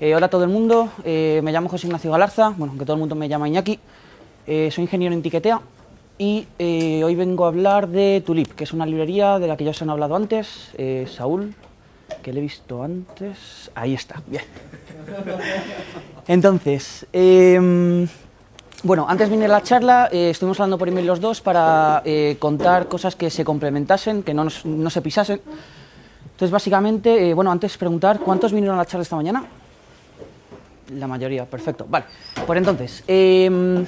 Eh, hola a todo el mundo, eh, me llamo José Ignacio Galarza, bueno, aunque todo el mundo me llama Iñaki, eh, soy ingeniero en Tiquetea y eh, hoy vengo a hablar de Tulip, que es una librería de la que ya os han hablado antes, eh, Saúl, que le he visto antes, ahí está, bien. Entonces, em, bueno, antes venir a la charla, eh, estuvimos hablando por email los dos para contar cosas que se complementasen, que no, nos- no se pisasen. Entonces, básicamente, bueno, antes preguntar, ¿cuántos vinieron a la charla esta mañana? La mayoría, perfecto. Vale, por entonces, em,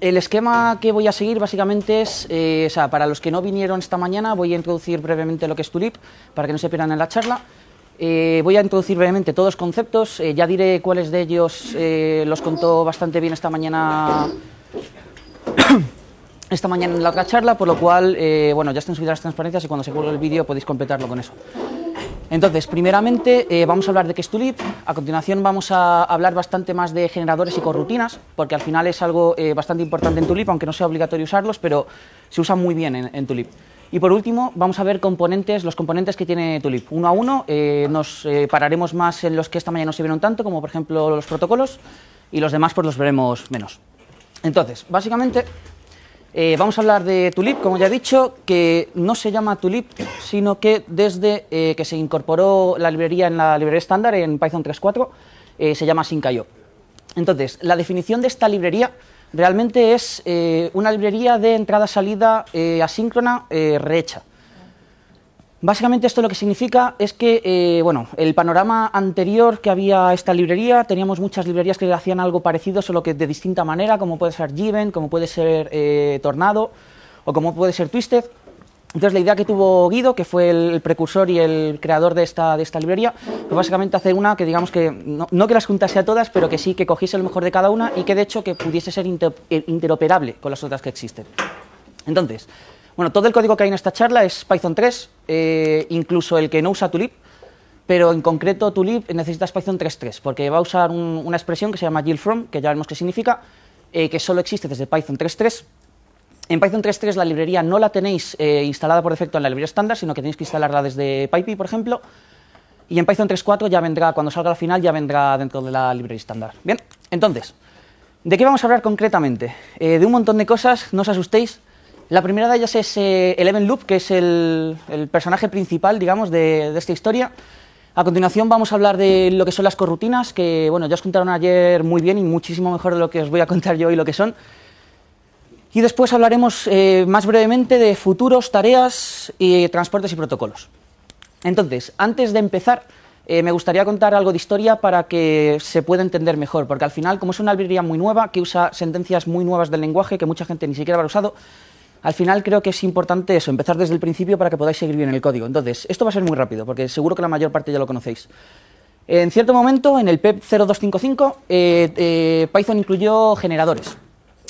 el esquema que voy a seguir básicamente es, eh, o sea, para los que no vinieron esta mañana, voy a introducir brevemente lo que es Tulip, para que no se pierdan en la charla. Eh, voy a introducir brevemente todos los conceptos, eh, ya diré cuáles de ellos eh, los contó bastante bien esta mañana esta mañana en la otra charla, por lo cual, eh, bueno, ya están subidas las transparencias y cuando se cuelgue el vídeo podéis completarlo con eso. Entonces, primeramente eh, vamos a hablar de qué es Tulip, a continuación vamos a hablar bastante más de generadores y corrutinas, porque al final es algo eh, bastante importante en Tulip, aunque no sea obligatorio usarlos, pero se usan muy bien en, Tulip. Y por último, vamos a ver componentes, los componentes que tiene Tulip. Uno a uno, eh, nos pararemos más en los que esta mañana no se vieron tanto, como por ejemplo los protocolos, y los demás pues los veremos menos. Entonces, básicamente, eh, vamos a hablar de Tulip, como ya he dicho, que no se llama Tulip, sino que desde eh, que se incorporó la librería en la librería estándar en Python 3.4, eh, se llama Sync.io. Entonces, la definición de esta librería realmente es una librería de entrada-salida asíncrona eh, rehecha. Básicamente esto lo que significa es que, eh, bueno, el panorama anterior que había esta librería, teníamos muchas librerías que hacían algo parecido, solo que de distinta manera, como puede ser Given, como puede ser eh, Tornado o como puede ser Twisted. Entonces la idea que tuvo Guido, que fue el, precursor y el creador de esta, de esta librería, fue básicamente hacer una que digamos que, no, no que las juntase a todas, pero que sí que cogiese lo mejor de cada una y que de hecho que pudiese ser eh, interoperable con las otras que existen. Entonces, bueno, todo el código que hay en esta charla es Python 3, eh, incluso el que no usa Tulip, pero en concreto Tulip necesitas Python 3.3, porque va a usar un- una expresión que se llama from, que ya vemos qué significa, eh, que solo existe desde Python 3.3. En Python 3.3 la librería no la tenéis eh, instalada por defecto en la librería estándar, sino que tenéis que instalarla desde PyPy, por ejemplo. Y en Python 3.4 ya vendrá, cuando salga al final, ya vendrá dentro de la librería estándar. Bien, entonces, ¿de qué vamos a hablar concretamente? De un montón de cosas, no os asustéis. La primera de ellas es eh, Eleven Loop, que es el, el personaje principal, digamos, de, de esta historia. A continuación vamos a hablar de lo que son las corrutinas, que bueno, ya os contaron ayer muy bien y muchísimo mejor de lo que os voy a contar yo hoy lo que son. Y después hablaremos eh, más brevemente de futuros, tareas, y transportes y protocolos. Entonces, antes de empezar, eh, me gustaría contar algo de historia para que se pueda entender mejor, porque al final, como es una librería muy nueva, que usa sentencias muy nuevas del lenguaje, que mucha gente ni siquiera habrá usado, al final creo que es importante eso, empezar desde el principio para que podáis seguir bien el código. Entonces, esto va a ser muy rápido, porque seguro que la mayor parte ya lo conocéis. En cierto momento, en el PEP 0255, eh, eh, Python incluyó generadores.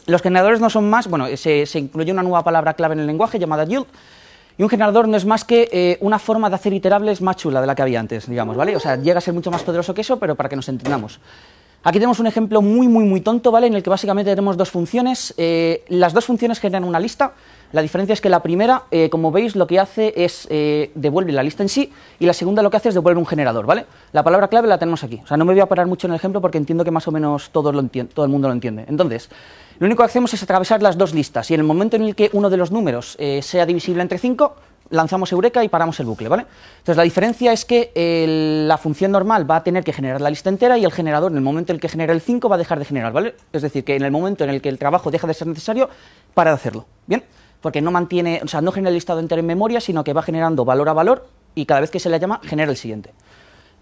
Los generadores no son más, bueno, se, se incluyó una nueva palabra clave en el lenguaje llamada yield, y un generador no es más que eh, una forma de hacer iterables más chula de la que había antes, digamos, ¿vale? O sea, llega a ser mucho más poderoso que eso, pero para que nos entendamos. Aquí tenemos un ejemplo muy, muy, muy tonto, ¿vale? En el que básicamente tenemos dos funciones. Eh, las dos funciones generan una lista. La diferencia es que la primera, eh, como veis, lo que hace es eh, devuelve la lista en sí y la segunda lo que hace es devolver un generador, ¿vale? La palabra clave la tenemos aquí. O sea, no me voy a parar mucho en el ejemplo porque entiendo que más o menos todo, todo el mundo lo entiende. Entonces, lo único que hacemos es atravesar las dos listas y en el momento en el que uno de los números eh, sea divisible entre 5, lanzamos Eureka y paramos el bucle, ¿vale? Entonces la diferencia es que la función normal va a tener que generar la lista entera y el generador en el momento en el que genera el 5 va a dejar de generar, ¿vale? Es decir, que en el momento en el que el trabajo deja de ser necesario, para de hacerlo, ¿bien? Porque no mantiene, o sea, no genera el listado entero en memoria, sino que va generando valor a valor y cada vez que se le llama genera el siguiente.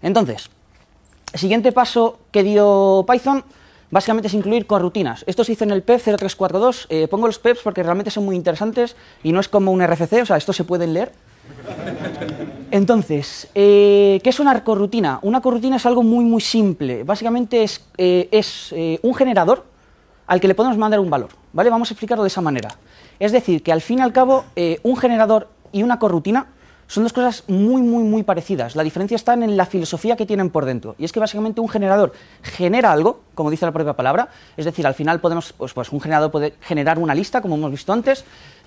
Entonces, el siguiente paso que dio Python básicamente es incluir corrutinas. Esto se hizo en el PEP 0342. Eh, pongo los PEPs porque realmente son muy interesantes y no es como un RFC, o sea, esto se pueden leer. Entonces, eh, ¿qué es una corrutina? Una corrutina es algo muy, muy simple. Básicamente es, eh, es un generador al que le podemos mandar un valor. ¿vale? Vamos a explicarlo de esa manera. Es decir, que al fin y al cabo, un generador y una corrutina son dos cosas muy, muy, muy parecidas. La diferencia está en la filosofía que tienen por dentro. Y es que básicamente un generador genera algo, como dice la propia palabra, es decir, al final podemos, pues, pues un generador puede generar una lista, como hemos visto antes,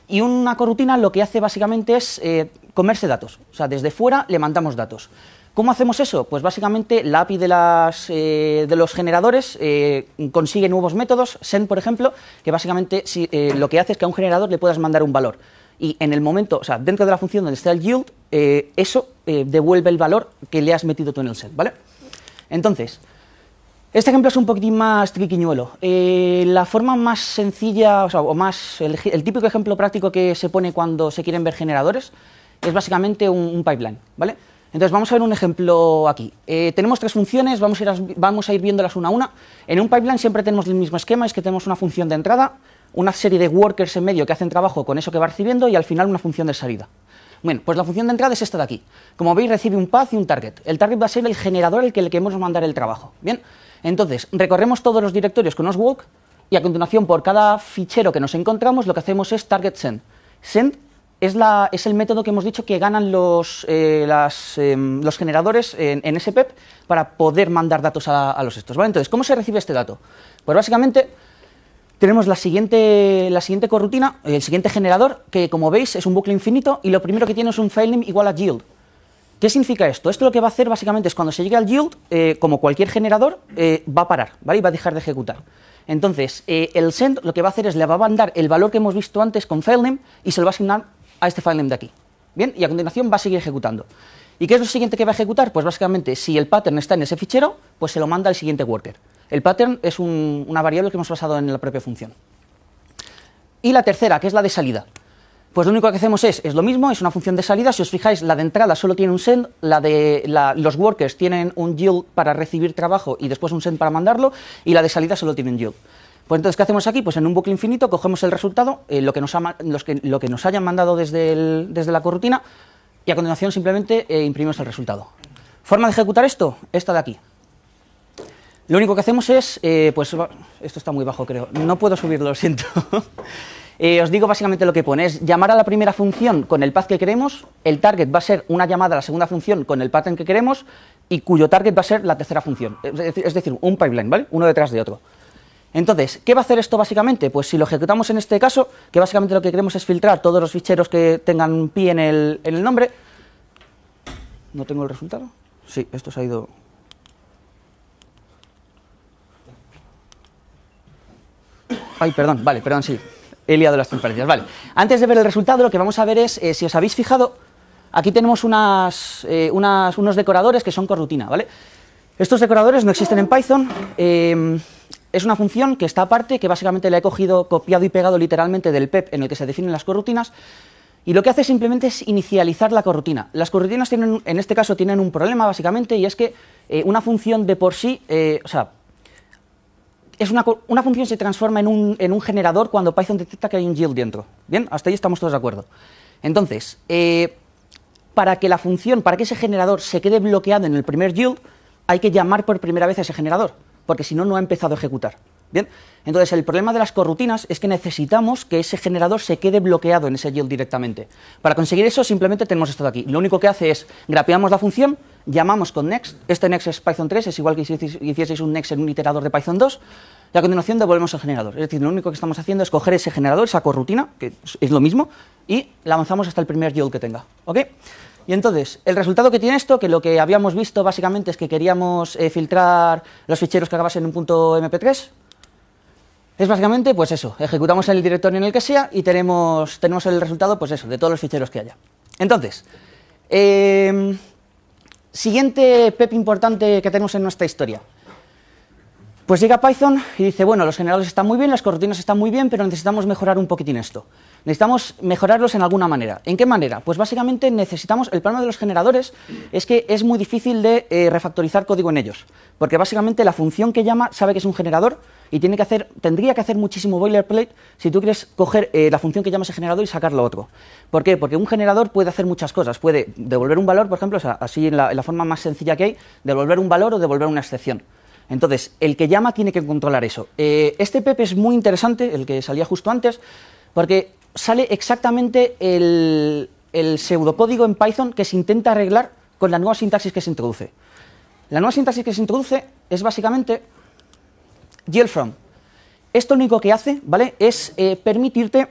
Y una corrutina lo que hace básicamente es eh, comerse datos. O sea, desde fuera le mandamos datos. ¿Cómo hacemos eso? Pues básicamente la API eh, de los generadores eh, consigue nuevos métodos, send por ejemplo, que básicamente si, lo que hace es que a un generador le puedas mandar un valor. Y en el momento, o sea, dentro de la función donde está el yield, eh, eso eh, devuelve el valor que le has metido tú en el send, ¿vale? Entonces, este ejemplo es un poquitín más triquiñuelo. Eh, la forma más sencilla, o, sea, o más, el, el típico ejemplo práctico que se pone cuando se quieren ver generadores es básicamente un, un pipeline, ¿vale? Entonces vamos a ver un ejemplo aquí. Eh, tenemos tres funciones, vamos a, ir, vamos a ir viéndolas una a una. En un pipeline siempre tenemos el mismo esquema, es que tenemos una función de entrada, una serie de workers en medio que hacen trabajo con eso que va recibiendo y al final una función de salida. Bueno, pues la función de entrada es esta de aquí. Como veis, recibe un path y un target. El target va a ser el generador al que le queremos mandar el trabajo. Bien, entonces recorremos todos los directorios con los walk y a continuación por cada fichero que nos encontramos lo que hacemos es target send. Send es, el método que hemos dicho que ganan los, eh, em, los generadores en, en ese PEP para poder mandar datos a, a los estos. ¿vale? Entonces, ¿cómo se recibe este dato? Pues básicamente tenemos la siguiente, la siguiente corrutina, el siguiente generador, que como veis es un bucle infinito y lo primero que tiene es un filename igual a yield. ¿Qué significa esto? Esto lo que va a hacer básicamente es cuando se llegue al yield, eh, como cualquier generador, eh, va a parar, ¿vale? Y va a dejar de ejecutar. Entonces, eh, el send lo que va a hacer es le va a mandar el valor que hemos visto antes con filename y se lo va a asignar a este filename de aquí. Bien, y a continuación va a seguir ejecutando. ¿Y qué es lo siguiente que va a ejecutar? Pues básicamente, si el pattern está en ese fichero, pues se lo manda al siguiente worker. El pattern es un- una variable que hemos basado en la propia función. Y la tercera, que es la de salida. Pues lo único que hacemos es, es lo mismo, es una función de salida. Si os fijáis, la de entrada solo tiene un send, la de la- los workers tienen un yield para recibir trabajo y después un send para mandarlo, y la de salida solo tiene un yield. Pues entonces, ¿qué hacemos aquí? Pues en un bucle infinito cogemos el resultado, eh, lo, que nos los que, lo que nos hayan mandado desde, desde la corrutina, y a continuación simplemente eh, imprimimos el resultado. ¿Forma de ejecutar esto? Esta de aquí. Lo único que hacemos es, eh, pues esto está muy bajo creo, no puedo subirlo, lo siento. Eh, os digo básicamente lo que pone, es llamar a la primera función con el path que queremos, el target va a ser una llamada a la segunda función con el pattern que queremos y cuyo target va a ser la tercera función, es decir, un pipeline, ¿vale? Uno detrás de otro. Entonces, ¿qué va a hacer esto básicamente? Pues si lo ejecutamos en este caso, que básicamente lo que queremos es filtrar todos los ficheros que tengan pi en el, en el nombre. ¿No tengo el resultado? Sí, esto se ha ido Ay, perdón, vale, perdón, sí. He liado las transparencias, vale. Antes de ver el resultado, lo que vamos a ver es, eh, si os habéis fijado, aquí tenemos unas, eh, unas- unos decoradores que son corrutina, ¿vale? Estos decoradores no existen en Python. eh, es una función que está aparte, que básicamente la he cogido, copiado y pegado literalmente del PEP en el que se definen las corrutinas. Y lo que hace simplemente es inicializar la corrutina. Las corrutinas tienen, en este caso, tienen un problema básicamente, y es que una función de por sí, o sea, es una, una función se transforma en un, en un generador cuando Python detecta que hay un yield dentro. Bien, hasta ahí estamos todos de acuerdo. Entonces, eh, para que la función, para que ese generador se quede bloqueado en el primer yield, hay que llamar por primera vez a ese generador, porque si no, no ha empezado a ejecutar. Bien, entonces el problema de las corrutinas es que necesitamos que ese generador se quede bloqueado en ese yield directamente. Para conseguir eso, simplemente tenemos esto de aquí. Lo único que hace es grapeamos la función, llamamos con next, este next es Python 3, es igual que si hicieseis un next en un iterador de Python 2, y a continuación devolvemos el generador. Es decir, lo único que estamos haciendo es coger ese generador, esa corrutina, que es- lo mismo, y la avanzamos hasta el primer yield que tenga. ¿Ok? Y entonces, el resultado que tiene esto, que lo que habíamos visto básicamente es que queríamos eh, filtrar los ficheros que acabasen en un punto MP3, es básicamente, pues eso, ejecutamos en el directorio en el que sea y tenemos, tenemos el resultado, pues eso, de todos los ficheros que haya. Entonces, eh, siguiente PEP importante que tenemos en nuestra historia. Pues llega Python y dice, bueno, los generadores están muy bien, las corrutinas están muy bien, pero necesitamos mejorar un poquitín esto. Necesitamos mejorarlos en alguna manera. ¿En qué manera? Pues básicamente necesitamos, el problema de los generadores es que es muy difícil de eh, refactorizar código en ellos, porque básicamente la función que llama sabe que es un generador y tiene que hacer, tendría que hacer muchísimo boilerplate si tú quieres coger eh, la función que llama ese generador y sacarlo otro. ¿Por qué? Porque un generador puede hacer muchas cosas. Puede devolver un valor, por ejemplo, así en la forma más sencilla que hay, devolver un valor o devolver una excepción. Entonces, el que llama tiene que controlar eso. Eh, este PEP es muy interesante, el que salía justo antes, porque sale exactamente el, el pseudocódigo en Python que se intenta arreglar con la nueva sintaxis que se introduce. La nueva sintaxis que se introduce es básicamente yield from. Esto lo único que hace, ¿vale? Es eh, permitirte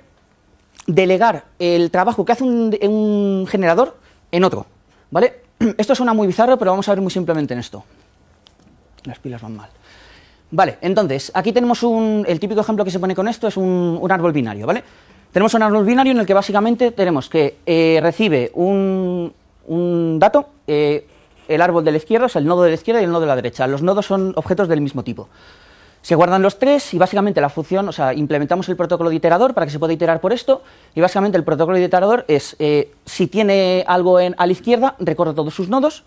delegar el trabajo que hace un, un generador en otro, ¿vale? Esto suena muy bizarro, pero vamos a ver muy simplemente en esto. Las pilas van mal. Vale, entonces, aquí tenemos un, el típico ejemplo que se pone con esto es un, un árbol binario, ¿vale? Tenemos un árbol binario en el que básicamente tenemos que eh, recibe un, un dato, eh, el árbol de la izquierda, o sea, el nodo de la izquierda y el nodo de la derecha. Los nodos son objetos del mismo tipo. Se guardan los tres y básicamente la función, o sea, implementamos el protocolo de iterador para que se pueda iterar por esto y básicamente el protocolo de iterador es, eh, si tiene algo en, a la izquierda, recorre todos sus nodos,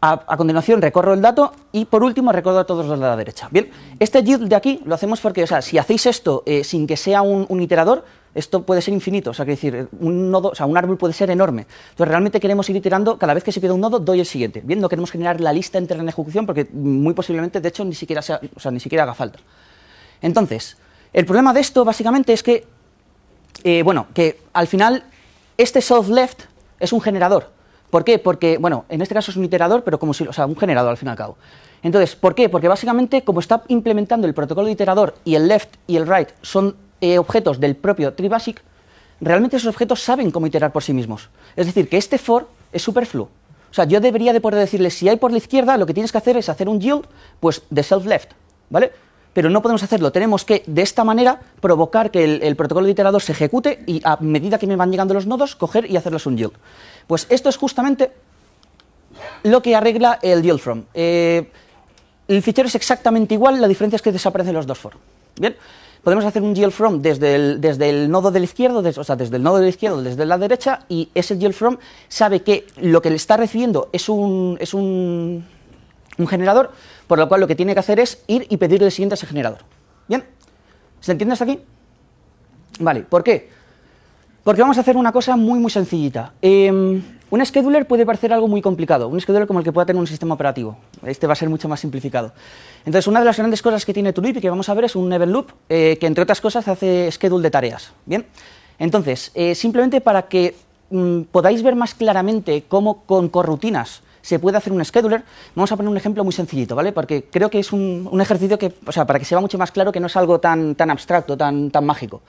a, a, continuación recorro el dato y por último recorro todos los de la derecha. Bien, este yield de aquí lo hacemos porque, o sea, si hacéis esto eh, sin que sea un, iterador, esto puede ser infinito, o sea, que decir, un nodo, o sea, un árbol puede ser enorme. Entonces, realmente queremos ir iterando, cada vez que se pide un nodo, doy el siguiente. Bien, no queremos generar la lista entera en ejecución porque muy posiblemente, de hecho, ni siquiera, sea, o sea, ni siquiera haga falta. Entonces, el problema de esto, básicamente, es que, eh, bueno, que al final, este self left es un generador. ¿Por qué? Porque, bueno, en este caso es un iterador, pero como si, o sea, un generador al fin y al cabo. Entonces, ¿por qué? Porque básicamente, como está implementando el protocolo de iterador y el left y el right son eh, objetos del propio tree basic, realmente esos objetos saben cómo iterar por sí mismos. Es decir, que este for es superfluo. O sea, yo debería de poder decirle, si hay por la izquierda, lo que tienes que hacer es hacer un yield, pues de self left, ¿vale? Pero no podemos hacerlo, tenemos que de esta manera provocar que el, el, protocolo de iterador se ejecute y a medida que me van llegando los nodos, coger y hacerles un yield. Pues esto es justamente lo que arregla el yield from. Eh, el fichero es exactamente igual, la diferencia es que desaparecen los dos for. Bien, podemos hacer un yield from desde el, desde el nodo del izquierdo, desde, o sea, desde el nodo del izquierdo, desde la derecha, y ese yield from sabe que lo que le está recibiendo es un, es un, un generador, por lo cual lo que tiene que hacer es ir y pedirle el siguiente a ese generador. ¿Bien? ¿Se entiende hasta aquí? Vale, ¿por qué? Porque vamos a hacer una cosa muy, muy sencillita. Eh, un scheduler puede parecer algo muy complicado, un scheduler como el que pueda tener un sistema operativo. Este va a ser mucho más simplificado. Entonces, una de las grandes cosas que tiene Tulip y que vamos a ver es un event loop, eh, que entre otras cosas hace schedule de tareas. ¿Bien? Entonces, eh, simplemente para que mm, podáis ver más claramente cómo con corrutinas se puede hacer un scheduler, vamos a poner un ejemplo muy sencillito, ¿vale? Porque creo que es un, un ejercicio que, o sea, para que sea mucho más claro que no es algo tan, tan abstracto, tan, tan mágico.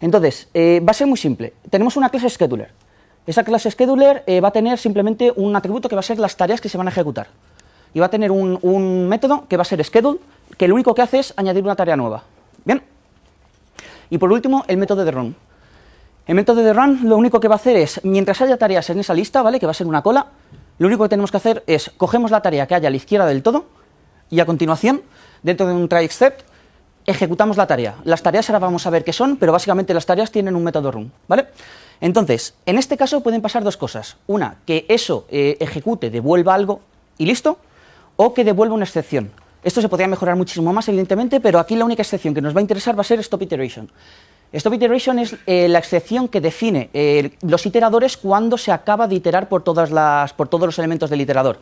Entonces, eh, va a ser muy simple. Tenemos una clase scheduler. Esa clase scheduler eh, va a tener simplemente un atributo que va a ser las tareas que se van a ejecutar. Y va a tener un, método que va a ser schedule, que lo único que hace es añadir una tarea nueva. ¿Bien? Y por último, el método de run. El método de run lo único que va a hacer es, mientras haya tareas en esa lista, ¿vale? Que va a ser una cola, lo único que tenemos que hacer es, cogemos la tarea que haya a la izquierda del todo, y a continuación, dentro de un try except, ejecutamos la tarea. Las tareas ahora vamos a ver qué son, pero básicamente las tareas tienen un método run, ¿vale? Entonces, en este caso pueden pasar dos cosas. Una, que eso eh, ejecute, devuelva algo y listo, o que devuelva una excepción. Esto se podría mejorar muchísimo más, evidentemente, pero aquí la única excepción que nos va a interesar va a ser stop iteration. Stop iteration es eh, la excepción que define eh, los iteradores cuando se acaba de iterar por, todas las, por todos los elementos del iterador.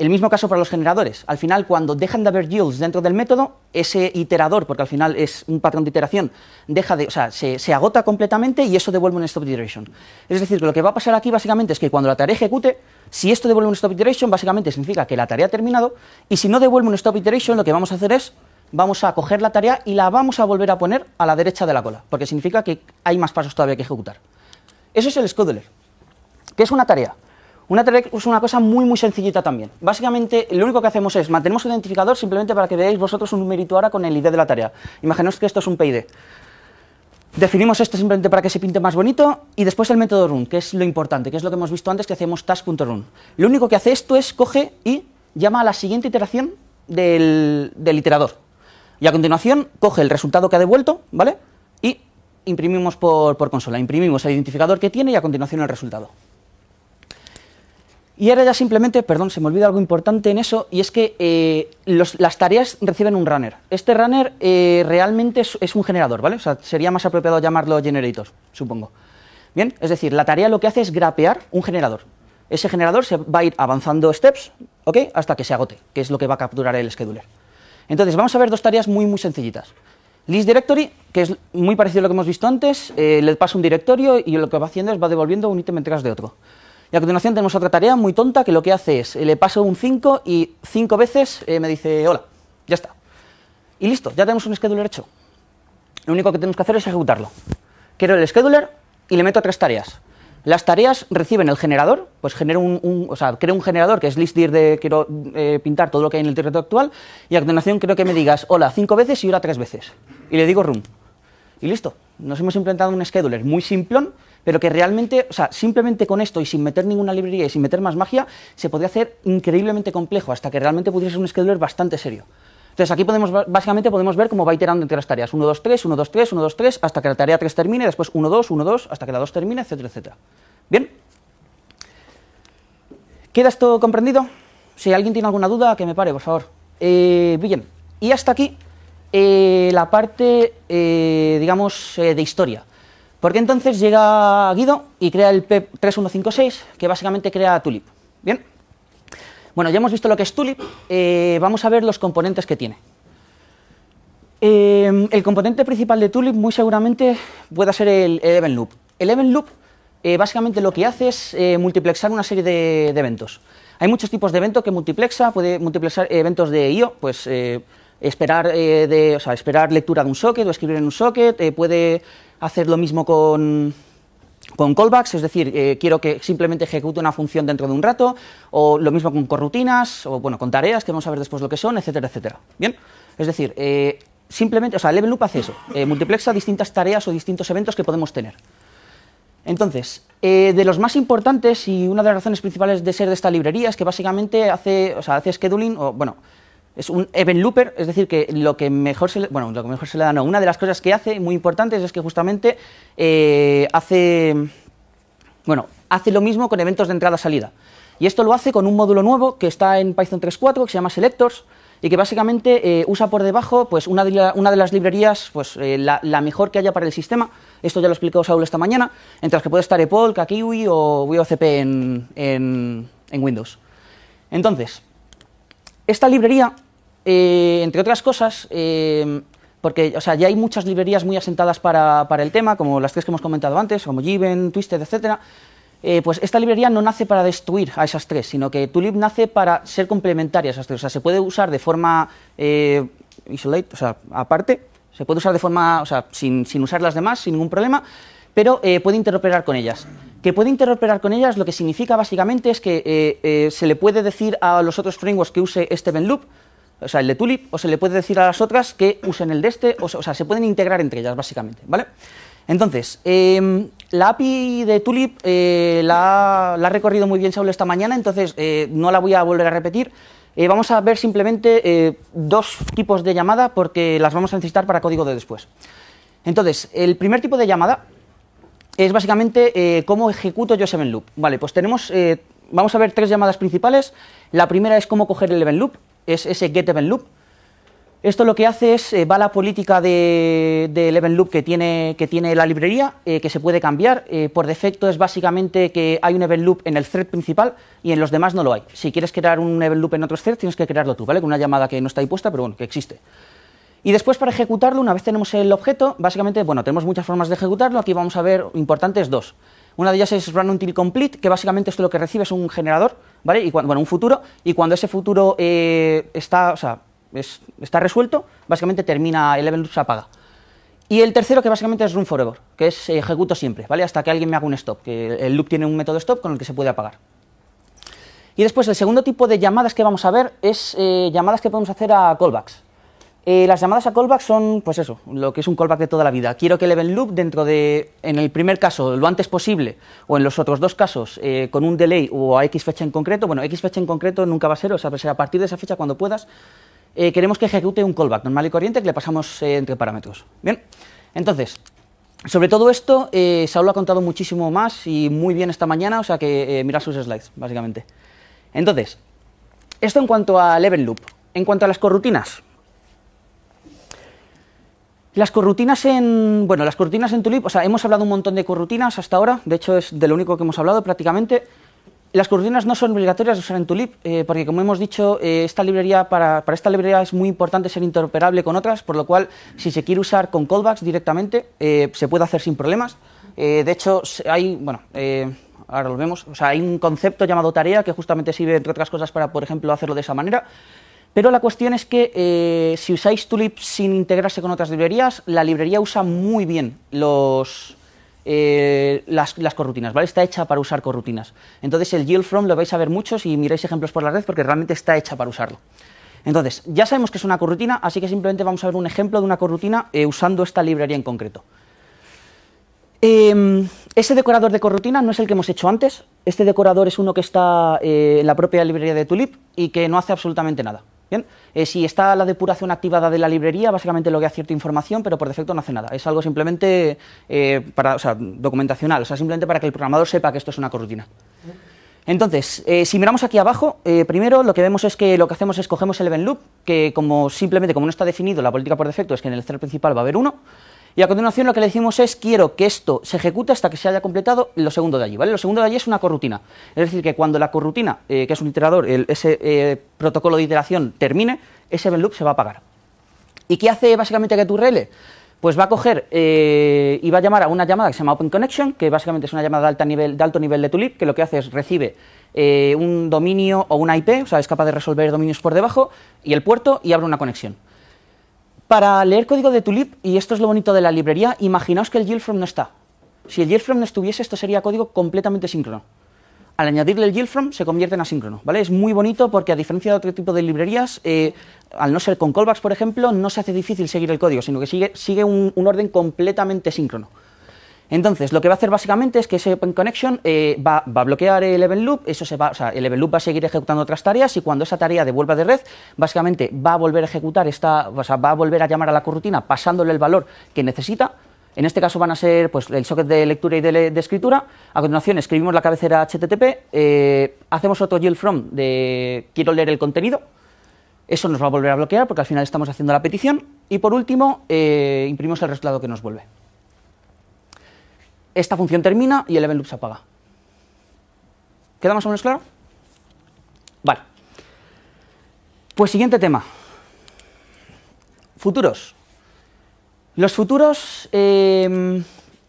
El mismo caso para los generadores. Al final, cuando dejan de haber yields dentro del método, ese iterador, porque al final es un patrón de iteración, deja de, o sea, se, agota completamente y eso devuelve un stop iteration. Es decir, que lo que va a pasar aquí básicamente es que cuando la tarea ejecute, si esto devuelve un stop iteration, básicamente significa que la tarea ha terminado, y si no devuelve un stop iteration, lo que vamos a hacer es, vamos a coger la tarea y la vamos a volver a poner a la derecha de la cola, porque significa que hay más pasos todavía que ejecutar. Eso es el scheduler. ¿Qué es una tarea? Una tarea es una cosa muy, muy sencillita también. Básicamente, lo único que hacemos es mantenemos un identificador simplemente para que veáis vosotros un numerito ahora con el ID de la tarea. Imaginaos que esto es un PID. Definimos esto simplemente para que se pinte más bonito y después el método run, que es lo importante, que es lo que hemos visto antes que hacemos task.run. Lo único que hace esto es coge y llama a la siguiente iteración del, del iterador. Y a continuación coge el resultado que ha devuelto, ¿vale? Y imprimimos por, por consola. Imprimimos el identificador que tiene y a continuación el resultado. Y ahora ya simplemente, perdón, se me olvida algo importante en eso, y es que eh, las tareas reciben un runner. Este runner eh, realmente es, un generador, ¿vale? O sea, sería más apropiado llamarlo generator, supongo. Bien, es decir, la tarea lo que hace es grapear un generador. Ese generador se va a ir avanzando steps, ¿ok? Hasta que se agote, que es lo que va a capturar el scheduler. Entonces, vamos a ver dos tareas muy, muy sencillitas. List directory, que es muy parecido a lo que hemos visto antes, eh, le pasa un directorio y lo que va haciendo es va devolviendo un ítem detrás de otro. Y a continuación tenemos otra tarea muy tonta que lo que hace es, le paso un 5 y 5 veces eh, me dice, hola, ya está. Y listo, ya tenemos un scheduler hecho. Lo único que tenemos que hacer es ejecutarlo. creo el scheduler y le meto tres tareas. Las tareas reciben el generador, pues genero un, o sea, creo un generador que es listdir de quiero eh, pintar todo lo que hay en el territorio actual y a continuación quiero que me digas hola cinco veces y hola tres veces. Y le digo run. Y listo. Nos hemos implementado un scheduler muy simplón, pero que realmente, o sea, simplemente con esto y sin meter ninguna librería y sin meter más magia, se podría hacer increíblemente complejo hasta que realmente pudiera ser un scheduler bastante serio. Entonces aquí podemos, básicamente podemos ver cómo va iterando entre las tareas 1, 2, 3, 1, 2, 3, 1, 2, 3, hasta que la tarea 3 termine, después 1, 2, 1, 2, hasta que la 2 termine, etcétera, etcétera. ¿Bien? ¿Queda esto comprendido? Si alguien tiene alguna duda, que me pare, por favor. Eh, bien, y hasta aquí eh, la parte, eh, digamos, eh, de historia. Porque entonces llega Guido y crea el PEP 3156, que básicamente crea Tulip. Bien. Bueno, ya hemos visto lo que es Tulip, eh, vamos a ver los componentes que tiene. Eh, el componente principal de Tulip muy seguramente pueda ser el, el event loop. El event loop eh, básicamente lo que hace es multiplexar una serie de, de, eventos. Hay muchos tipos de eventos que multiplexa, puede multiplexar eventos de I.O., pues eh, esperar, de, o sea, esperar lectura de un socket o escribir en un socket, puede hacer lo mismo con, con callbacks, es decir, eh, quiero que simplemente ejecute una función dentro de un rato, o lo mismo con corrutinas, o bueno, con tareas, que vamos a ver después lo que son, etcétera, etcétera. Bien, es decir, eh, simplemente, o sea, Level Loop hace eso, eh, multiplexa distintas tareas o distintos eventos que podemos tener. Entonces, eh, de los más importantes y una de las razones principales de ser de esta librería es que básicamente hace, o sea, hace scheduling, o bueno, es un event looper, es decir, que lo que mejor se le, bueno, lo que mejor se le da, no, una de las cosas que hace, muy importantes, es que justamente eh, hace, bueno, hace lo mismo con eventos de entrada-salida. Y esto lo hace con un módulo nuevo que está en Python 3.4, que se llama Selectors, y que básicamente eh, usa por debajo pues, una, de una de las librerías, pues, eh, la, mejor que haya para el sistema. Esto ya lo explicó Saúl esta mañana, entre las que puede estar EPOL, KaKiwi o WIOCP en, en Windows. Entonces, esta librería, eh, entre otras cosas, eh, porque o sea, ya hay muchas librerías muy asentadas para, para, el tema, como las tres que hemos comentado antes, como Given, Twisted, etcétera, eh, pues esta librería no nace para destruir a esas tres, sino que Tulip nace para ser complementaria a esas tres. O sea, se puede usar de forma eh, isolate, o sea, aparte, se puede usar de forma, o sea, sin, sin usar las demás, sin ningún problema, pero eh, puede interoperar con ellas. Que puede interoperar con ellas lo que significa básicamente es que eh, eh, se le puede decir a los otros frameworks que use este event loop, o sea, el de Tulip, o se le puede decir a las otras que usen el de este, o, o sea, se pueden integrar entre ellas básicamente, ¿vale? Entonces, eh, la API de Tulip la, ha recorrido muy bien Saúl esta mañana, entonces no la voy a volver a repetir. Vamos a ver simplemente dos tipos de llamada porque las vamos a necesitar para código de después. Entonces, el primer tipo de llamada es básicamente eh, cómo ejecuto yo ese event loop. Vale, pues tenemos, vamos a ver tres llamadas principales. La primera es cómo coger el event loop, es ese get event loop. Esto lo que hace es, eh, va a la política del de, event loop que tiene, que tiene la librería, eh, que se puede cambiar. Eh, por defecto es básicamente que hay un event loop en el thread principal y en los demás no lo hay. Si quieres crear un event loop en otros threads, tienes que crearlo tú, ¿vale? Con una llamada que no está ahí puesta, pero bueno, que existe. Y después para ejecutarlo, una vez tenemos el objeto, básicamente, bueno, tenemos muchas formas de ejecutarlo, aquí vamos a ver importantes dos. Una de ellas es run until complete, que básicamente esto lo que recibe es un generador, ¿vale? Y cuando, bueno, un futuro, y cuando ese futuro eh, está, o sea, es, está resuelto, básicamente termina, el event loop se apaga. Y el tercero, que básicamente es run forever, que es eh, ejecuto siempre, ¿vale? Hasta que alguien me haga un stop, que el loop tiene un método stop con el que se puede apagar. Y después, el segundo tipo de llamadas que vamos a ver es eh, llamadas que podemos hacer a callbacks. Eh, las llamadas a callback son, pues eso, lo que es un callback de toda la vida. Quiero que el event loop dentro de, en el primer caso, lo antes posible, o en los otros dos casos, eh, con un delay o a X fecha en concreto, bueno, X fecha en concreto nunca va a ser, o sea, a partir de esa fecha cuando puedas, eh, queremos que ejecute un callback normal y corriente que le pasamos entre parámetros. Bien, entonces, sobre todo esto, Saúl ha contado muchísimo más y muy bien esta mañana, o sea que mira sus slides, básicamente. Entonces, esto en cuanto a level loop. En cuanto a las corrutinas, las corrutinas en. Bueno, las corrutinas en Tulip, o sea, hemos hablado un montón de corrutinas hasta ahora, de hecho es de lo único que hemos hablado prácticamente. Las corrutinas no son obligatorias de usar en Tulip, eh, porque como hemos dicho, eh, esta librería para, para, esta librería es muy importante ser interoperable con otras, por lo cual, si se quiere usar con callbacks directamente, eh, se puede hacer sin problemas. de hecho, hay, bueno, ahora lo vemos, o sea, hay un concepto llamado tarea que justamente sirve, entre otras cosas, para, por ejemplo, hacerlo de esa manera. Pero la cuestión es que eh, si usáis Tulip sin integrarse con otras librerías, la librería usa muy bien eh, las, corrutinas, ¿vale? Está hecha para usar corrutinas. Entonces el yield from lo vais a ver mucho si miráis ejemplos por la red porque realmente está hecha para usarlo. Entonces, ya sabemos que es una corrutina, así que simplemente vamos a ver un ejemplo de una corrutina eh, usando esta librería en concreto. Ese decorador de corrutina no es el que hemos hecho antes, este decorador es uno que está en la propia librería de Tulip y que no hace absolutamente nada. Bien, eh, si está la depuración activada de la librería, básicamente lo que hace cierta información, pero por defecto no hace nada. Es algo simplemente eh, para, o sea, documentacional, o sea, simplemente para que el programador sepa que esto es una corrutina. Entonces, eh, si miramos aquí abajo, primero lo que vemos es que lo que hacemos es cogemos el event loop, que como simplemente como no está definido la política por defecto es que en el thread principal va a haber uno, y a continuación lo que le decimos es quiero que esto se ejecute hasta que se haya completado lo segundo de allí, ¿vale? Lo segundo de allí es una corrutina, es decir, que cuando la corrutina, eh, que es un iterador, ese eh, protocolo de iteración termine, ese event loop se va a apagar. ¿Y qué hace básicamente GetURL? Pues va a coger eh, y va a llamar a una llamada que se llama Open Connection, que básicamente es una llamada de, alta nivel, de alto nivel de Tulip, que lo que hace es recibe eh, un dominio o una IP, o sea, es capaz de resolver dominios por debajo, y el puerto, y abre una conexión. Para leer código de Tulip, y esto es lo bonito de la librería, imaginaos que el yield from no está. Si el yield from no estuviese, esto sería código completamente síncrono. Al añadirle el yield from, se convierte en asíncrono, ¿vale? Es muy bonito porque a diferencia de otro tipo de librerías, eh, al no ser con callbacks, por ejemplo, no se hace difícil seguir el código, sino que sigue, un, un orden completamente síncrono. Entonces, lo que va a hacer básicamente es que ese Open Connection eh, va, a bloquear el event loop, eso se va, o sea, el event loop va a seguir ejecutando otras tareas y cuando esa tarea devuelva de red, básicamente va a volver a ejecutar esta, o sea, va a volver a llamar a la corrutina pasándole el valor que necesita. En este caso van a ser pues, el socket de lectura y de, de escritura. A continuación escribimos la cabecera HTTP, eh, hacemos otro yield from de quiero leer el contenido. Eso nos va a volver a bloquear porque al final estamos haciendo la petición. Y por último, eh, imprimimos el resultado que nos vuelve esta función termina y el event loop se apaga. ¿Queda más o menos claro? Vale. Pues siguiente tema. Futuros. Los futuros, eh,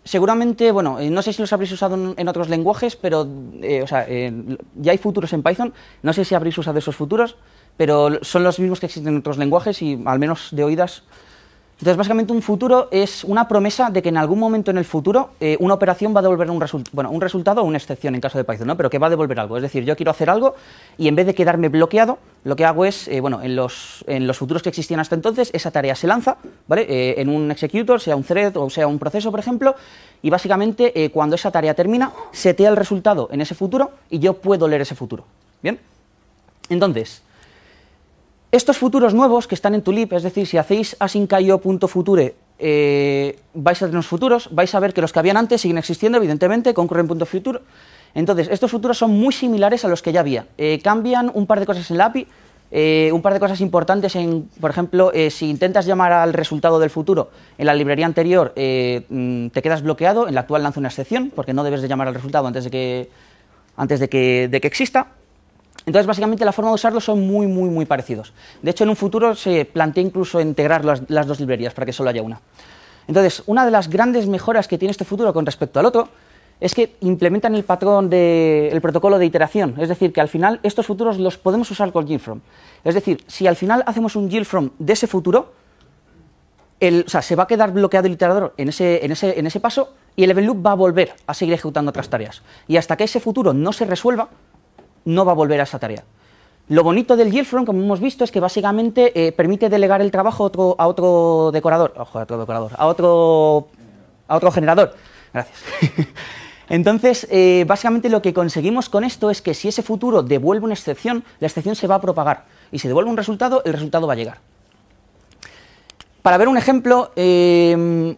seguramente, bueno, eh, no sé si los habréis usado en, en otros lenguajes, pero, eh, o sea, ya hay futuros en Python, no sé si habréis usado esos futuros, pero son los mismos que existen en otros lenguajes y al menos de oídas entonces, básicamente un futuro es una promesa de que en algún momento en el futuro eh, una operación va a devolver un, result bueno, un resultado o una excepción en caso de Python, ¿no? pero que va a devolver algo. Es decir, yo quiero hacer algo y en vez de quedarme bloqueado, lo que hago es, eh, bueno, en los, en los futuros que existían hasta entonces, esa tarea se lanza ¿vale? Eh, en un executor, sea un thread o sea un proceso, por ejemplo, y básicamente cuando esa tarea termina, setea el resultado en ese futuro y yo puedo leer ese futuro. ¿Bien? Entonces, estos futuros nuevos que están en Tulip, es decir, si hacéis async.io.future, eh, vais a tener futuros, vais a ver que los que habían antes siguen existiendo, evidentemente, concurren.future. Entonces, estos futuros son muy similares a los que ya había. Eh, cambian un par de cosas en la API, eh, un par de cosas importantes en, por ejemplo, si intentas llamar al resultado del futuro en la librería anterior, mm, te quedas bloqueado, en la actual lanza una excepción, porque no debes de llamar al resultado antes de que, antes de que, de que exista. Entonces, básicamente, la forma de usarlo son muy, muy, muy parecidos. De hecho, en un futuro se plantea incluso integrar las, dos librerías para que solo haya una. Entonces, una de las grandes mejoras que tiene este futuro con respecto al otro es que implementan el patrón del de, protocolo de iteración. Es decir, que al final estos futuros los podemos usar con yield from. Es decir, si al final hacemos un yield from de ese futuro, el, o sea, se va a quedar bloqueado el iterador en ese, en, ese, en ese paso y el event loop va a volver a seguir ejecutando otras tareas. Y hasta que ese futuro no se resuelva, no va a volver a esa tarea. Lo bonito del yield como hemos visto, es que básicamente eh, permite delegar el trabajo a otro, a otro decorador, ojo, a otro decorador, a otro, a otro generador. Gracias. Entonces, eh, básicamente lo que conseguimos con esto es que si ese futuro devuelve una excepción, la excepción se va a propagar. Y si devuelve un resultado, el resultado va a llegar. Para ver un ejemplo, eh,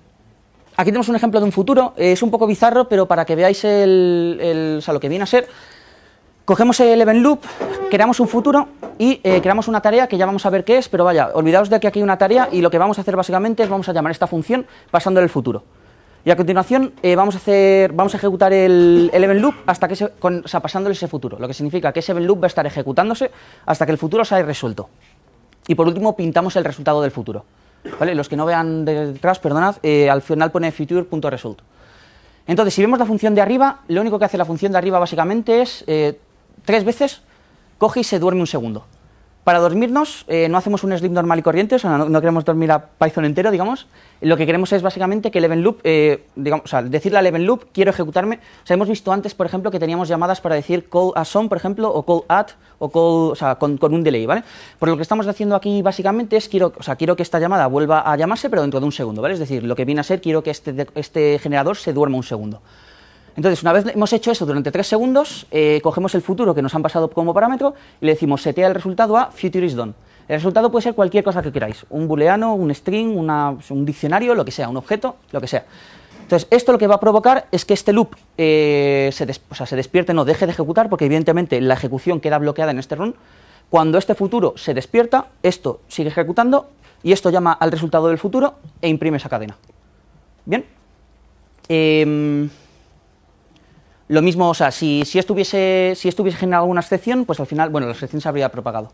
aquí tenemos un ejemplo de un futuro. es un poco bizarro, pero para que veáis el, el, o sea, lo que viene a ser, Cogemos el event loop, creamos un futuro y eh, creamos una tarea que ya vamos a ver qué es, pero vaya, olvidaos de que aquí hay una tarea y lo que vamos a hacer básicamente es vamos a llamar esta función pasándole el futuro. Y a continuación eh, vamos, a hacer, vamos a ejecutar el, el event loop hasta que se, o sea, pasándole ese futuro, lo que significa que ese event loop va a estar ejecutándose hasta que el futuro se haya resuelto. Y por último pintamos el resultado del futuro. ¿Vale? Los que no vean detrás, perdonad, eh, al final pone future.result. Entonces, si vemos la función de arriba, lo único que hace la función de arriba básicamente es tres veces coge y se duerme un segundo. Para dormirnos eh, no hacemos un sleep normal y corriente, o sea, no, queremos dormir a Python entero, digamos. Lo que queremos es básicamente que el event loop, eh, digamos, o sea, decirle al event loop, quiero ejecutarme. O sea, hemos visto antes, por ejemplo, que teníamos llamadas para decir call a some, por ejemplo, o call at, o call, o sea, con, un delay, ¿vale? Por lo que estamos haciendo aquí básicamente es, quiero, o sea, quiero que esta llamada vuelva a llamarse, pero dentro de un segundo, ¿vale? Es decir, lo que viene a ser, quiero que este, este generador se duerma un segundo. Entonces, una vez hemos hecho eso durante tres segundos, eh, cogemos el futuro que nos han pasado como parámetro y le decimos setea el resultado a future is done. El resultado puede ser cualquier cosa que queráis, un booleano, un string, un diccionario, lo que sea, un objeto, lo que sea. Entonces, esto lo que va a provocar es que este loop eh, se, se despierte, no deje de ejecutar, porque evidentemente la ejecución queda bloqueada en este run. Cuando este futuro se despierta, esto sigue ejecutando y esto llama al resultado del futuro e imprime esa cadena. ¿Bien? Eh, lo mismo, o sea, si, estuviese, si estuviese generado alguna excepción, pues al final, bueno, la excepción se habría propagado.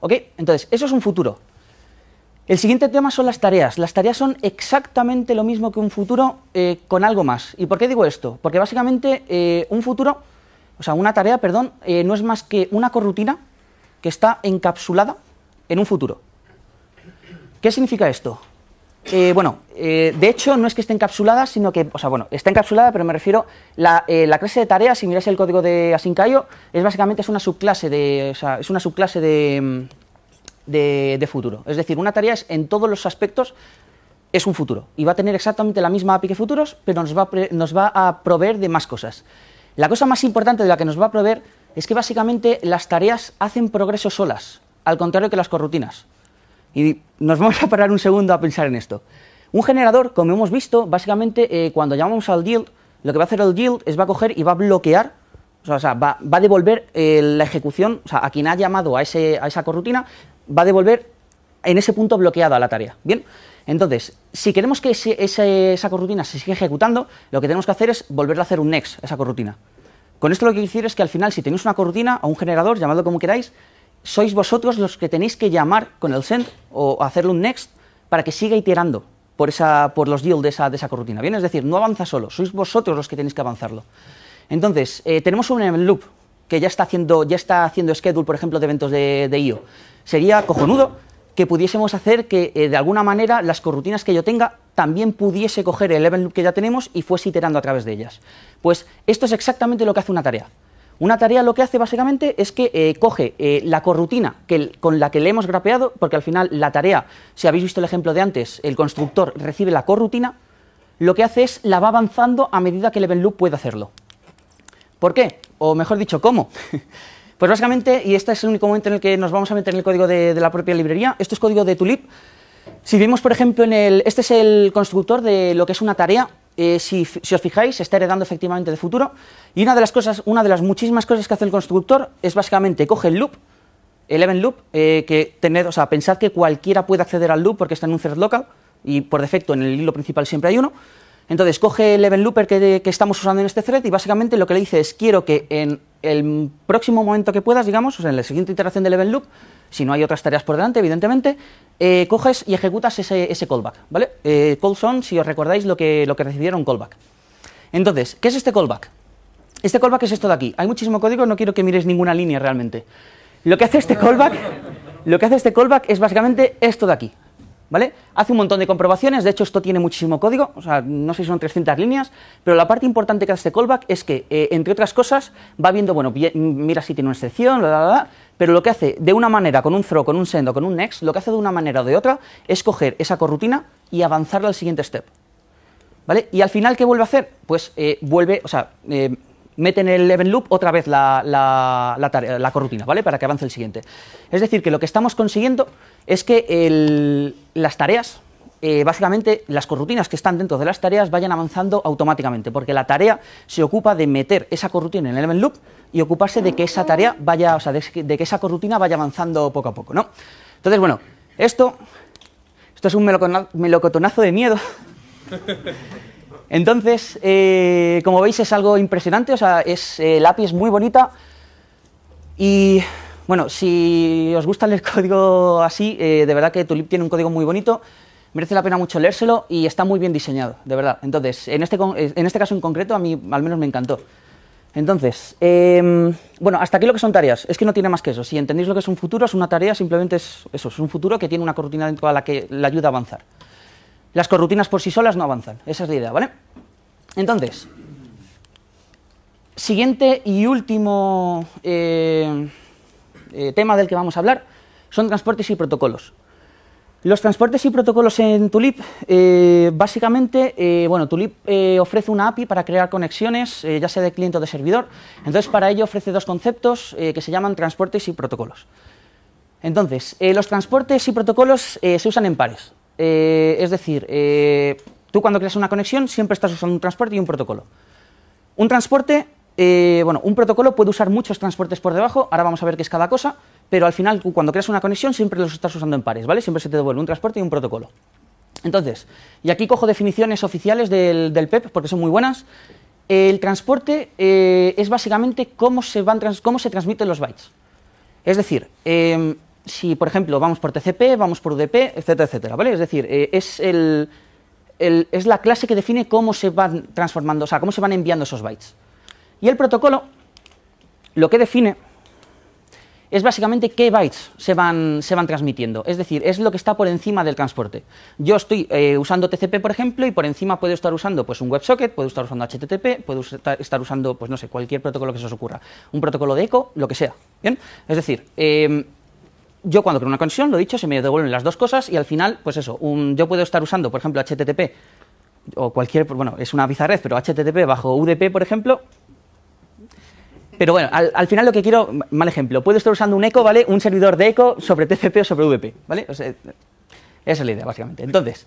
¿Ok? Entonces, eso es un futuro. El siguiente tema son las tareas. Las tareas son exactamente lo mismo que un futuro eh, con algo más. ¿Y por qué digo esto? Porque básicamente eh, un futuro, o sea, una tarea, perdón, eh, no es más que una corrutina que está encapsulada en un futuro. ¿Qué significa esto? Eh, bueno, eh, de hecho no es que esté encapsulada, sino que, o sea, bueno, está encapsulada, pero me refiero, la, eh, la clase de tareas, si miráis el código de Asincayo, es básicamente es una subclase de, es una subclase de, de, futuro. Es decir, una tarea es en todos los aspectos es un futuro y va a tener exactamente la misma API que futuros, pero nos va, nos va a proveer de más cosas. La cosa más importante de la que nos va a proveer es que básicamente las tareas hacen progreso solas, al contrario que las corrutinas. Y nos vamos a parar un segundo a pensar en esto. Un generador, como hemos visto, básicamente eh, cuando llamamos al yield, lo que va a hacer el yield es va a coger y va a bloquear, o sea, va, a devolver eh, la ejecución, o sea, a quien ha llamado a, ese, a esa corrutina, va a devolver en ese punto bloqueado a la tarea. Bien, entonces, si queremos que esa corrutina se siga ejecutando, lo que tenemos que hacer es volver a hacer un next a esa corrutina. Con esto lo que quiero decir es que al final, si tenéis una corrutina o un generador, llamadlo como queráis, sois vosotros los que tenéis que llamar con el send o hacerle un next para que siga iterando por, esa, por los yields de esa, de esa corrutina. ¿bien? Es decir, no avanza solo, sois vosotros los que tenéis que avanzarlo. Entonces, eh, tenemos un event loop que ya está haciendo, ya está haciendo schedule, por ejemplo, de eventos de, IO. Sería cojonudo que pudiésemos hacer que, eh, de alguna manera, las corrutinas que yo tenga también pudiese coger el event loop que ya tenemos y fuese iterando a través de ellas. Pues esto es exactamente lo que hace una tarea. Una tarea lo que hace básicamente es que eh, coge eh, la corrutina que, con la que le hemos grapeado, porque al final la tarea, si habéis visto el ejemplo de antes, el constructor recibe la corrutina, lo que hace es la va avanzando a medida que el event loop puede hacerlo. ¿Por qué? O mejor dicho, ¿cómo? pues básicamente, y este es el único momento en el que nos vamos a meter en el código de, de la propia librería, esto es código de Tulip. Si vemos, por ejemplo, en el, este es el constructor de lo que es una tarea, eh, si, os fijáis, está heredando efectivamente de futuro. Y una de las cosas, una de las muchísimas cosas que hace el constructor es básicamente coge el loop, el event loop, eh, que tener, o sea, pensad que cualquiera puede acceder al loop porque está en un thread local y por defecto en el hilo principal siempre hay uno. Entonces coge el event looper que, que, estamos usando en este thread y básicamente lo que le dice es quiero que en el próximo momento que puedas, digamos, o sea, en la siguiente iteración del event loop, si no hay otras tareas por delante, evidentemente, eh, coges y ejecutas ese, callback, ¿vale? Eh, call son, si os recordáis lo que, lo que recibieron callback. Entonces, ¿qué es este callback? Este callback es esto de aquí. Hay muchísimo código, no quiero que miréis ninguna línea realmente. Lo que hace este callback, lo que hace este callback es básicamente esto de aquí, ¿vale? Hace un montón de comprobaciones, de hecho esto tiene muchísimo código, o sea, no sé si son 300 líneas, pero la parte importante que hace este callback es que, eh, entre otras cosas, va viendo, bueno, mira si tiene una excepción, bla, bla, bla, pero lo que hace de una manera, con un throw, con un send con un next, lo que hace de una manera o de otra es coger esa corrutina y avanzarla al siguiente step. ¿Vale? Y al final, ¿qué vuelve a hacer? Pues eh, vuelve, o sea, eh, mete en el event loop otra vez la, la, corrutina, ¿vale? Para que avance el siguiente. Es decir, que lo que estamos consiguiendo es que las tareas, eh, básicamente las corrutinas que están dentro de las tareas vayan avanzando automáticamente, porque la tarea se ocupa de meter esa corrutina en el event loop y ocuparse de que esa tarea vaya, o sea, de, que esa corrutina vaya avanzando poco a poco, ¿no? Entonces, bueno, esto, esto es un melocotonazo de miedo. Entonces, eh, como veis es algo impresionante, o sea, es, eh, la API es muy bonita y, bueno, si os gusta el código así, eh, de verdad que Tulip tiene un código muy bonito, merece la pena mucho leérselo y está muy bien diseñado, de verdad. Entonces, en este, en este caso en concreto, a mí al menos me encantó. Entonces, em, bueno, hasta aquí lo que son tareas. Es que no tiene más que eso. Si entendéis lo que es un futuro, es una tarea, simplemente es eso, es un futuro que tiene una corrutina dentro a la que le ayuda a avanzar. Las corrutinas por sí solas no avanzan. Esa es la idea, ¿vale? Entonces, siguiente y último eh, eh, tema del que vamos a hablar son transportes y protocolos. Los transportes y protocolos en Tulip, eh, básicamente, bueno, Tulip ofrece una API para crear conexiones, ya sea de cliente o de servidor. Entonces, para ello ofrece dos conceptos que se llaman transportes y protocolos. Entonces, los transportes y protocolos se usan en pares. Es decir, tú cuando creas una conexión siempre estás usando un transporte y un protocolo. Un transporte, bueno, un protocolo puede usar muchos transportes por debajo, ahora vamos a ver qué es cada cosa, pero al final cuando creas una conexión siempre los estás usando en pares, ¿vale? Siempre se te devuelve un transporte y un protocolo. Entonces, y aquí cojo definiciones oficiales del, PEP porque son muy buenas. El transporte eh, es básicamente cómo se, van cómo se transmiten los bytes. Es decir, em, si por ejemplo vamos por TCP, vamos por UDP, etcétera, etcétera, ¿vale? Es decir, eh, es, el, es la clase que define cómo se van transformando, o sea, cómo se van enviando esos bytes. Y el protocolo lo que define es básicamente qué bytes se van, se van transmitiendo. Es decir, es lo que está por encima del transporte. Yo estoy eh, usando TCP, por ejemplo, y por encima puedo estar usando pues, un WebSocket, puedo estar usando HTTP, puedo estar usando, pues no sé, cualquier protocolo que se os ocurra. Un protocolo de eco, lo que sea. ¿Bien? Es decir, em, yo cuando creo una conexión, lo dicho, se me devuelven las dos cosas y al final, pues eso, yo puedo estar usando, por ejemplo, HTTP o cualquier, bueno, es una bizarred, pero HTTP bajo UDP, por ejemplo, pero bueno, al, final lo que quiero, mal ejemplo, puedo estar usando un eco, ¿vale? Un servidor de eco sobre TCP o sobre VP, ¿vale? esa es la idea, básicamente. Entonces,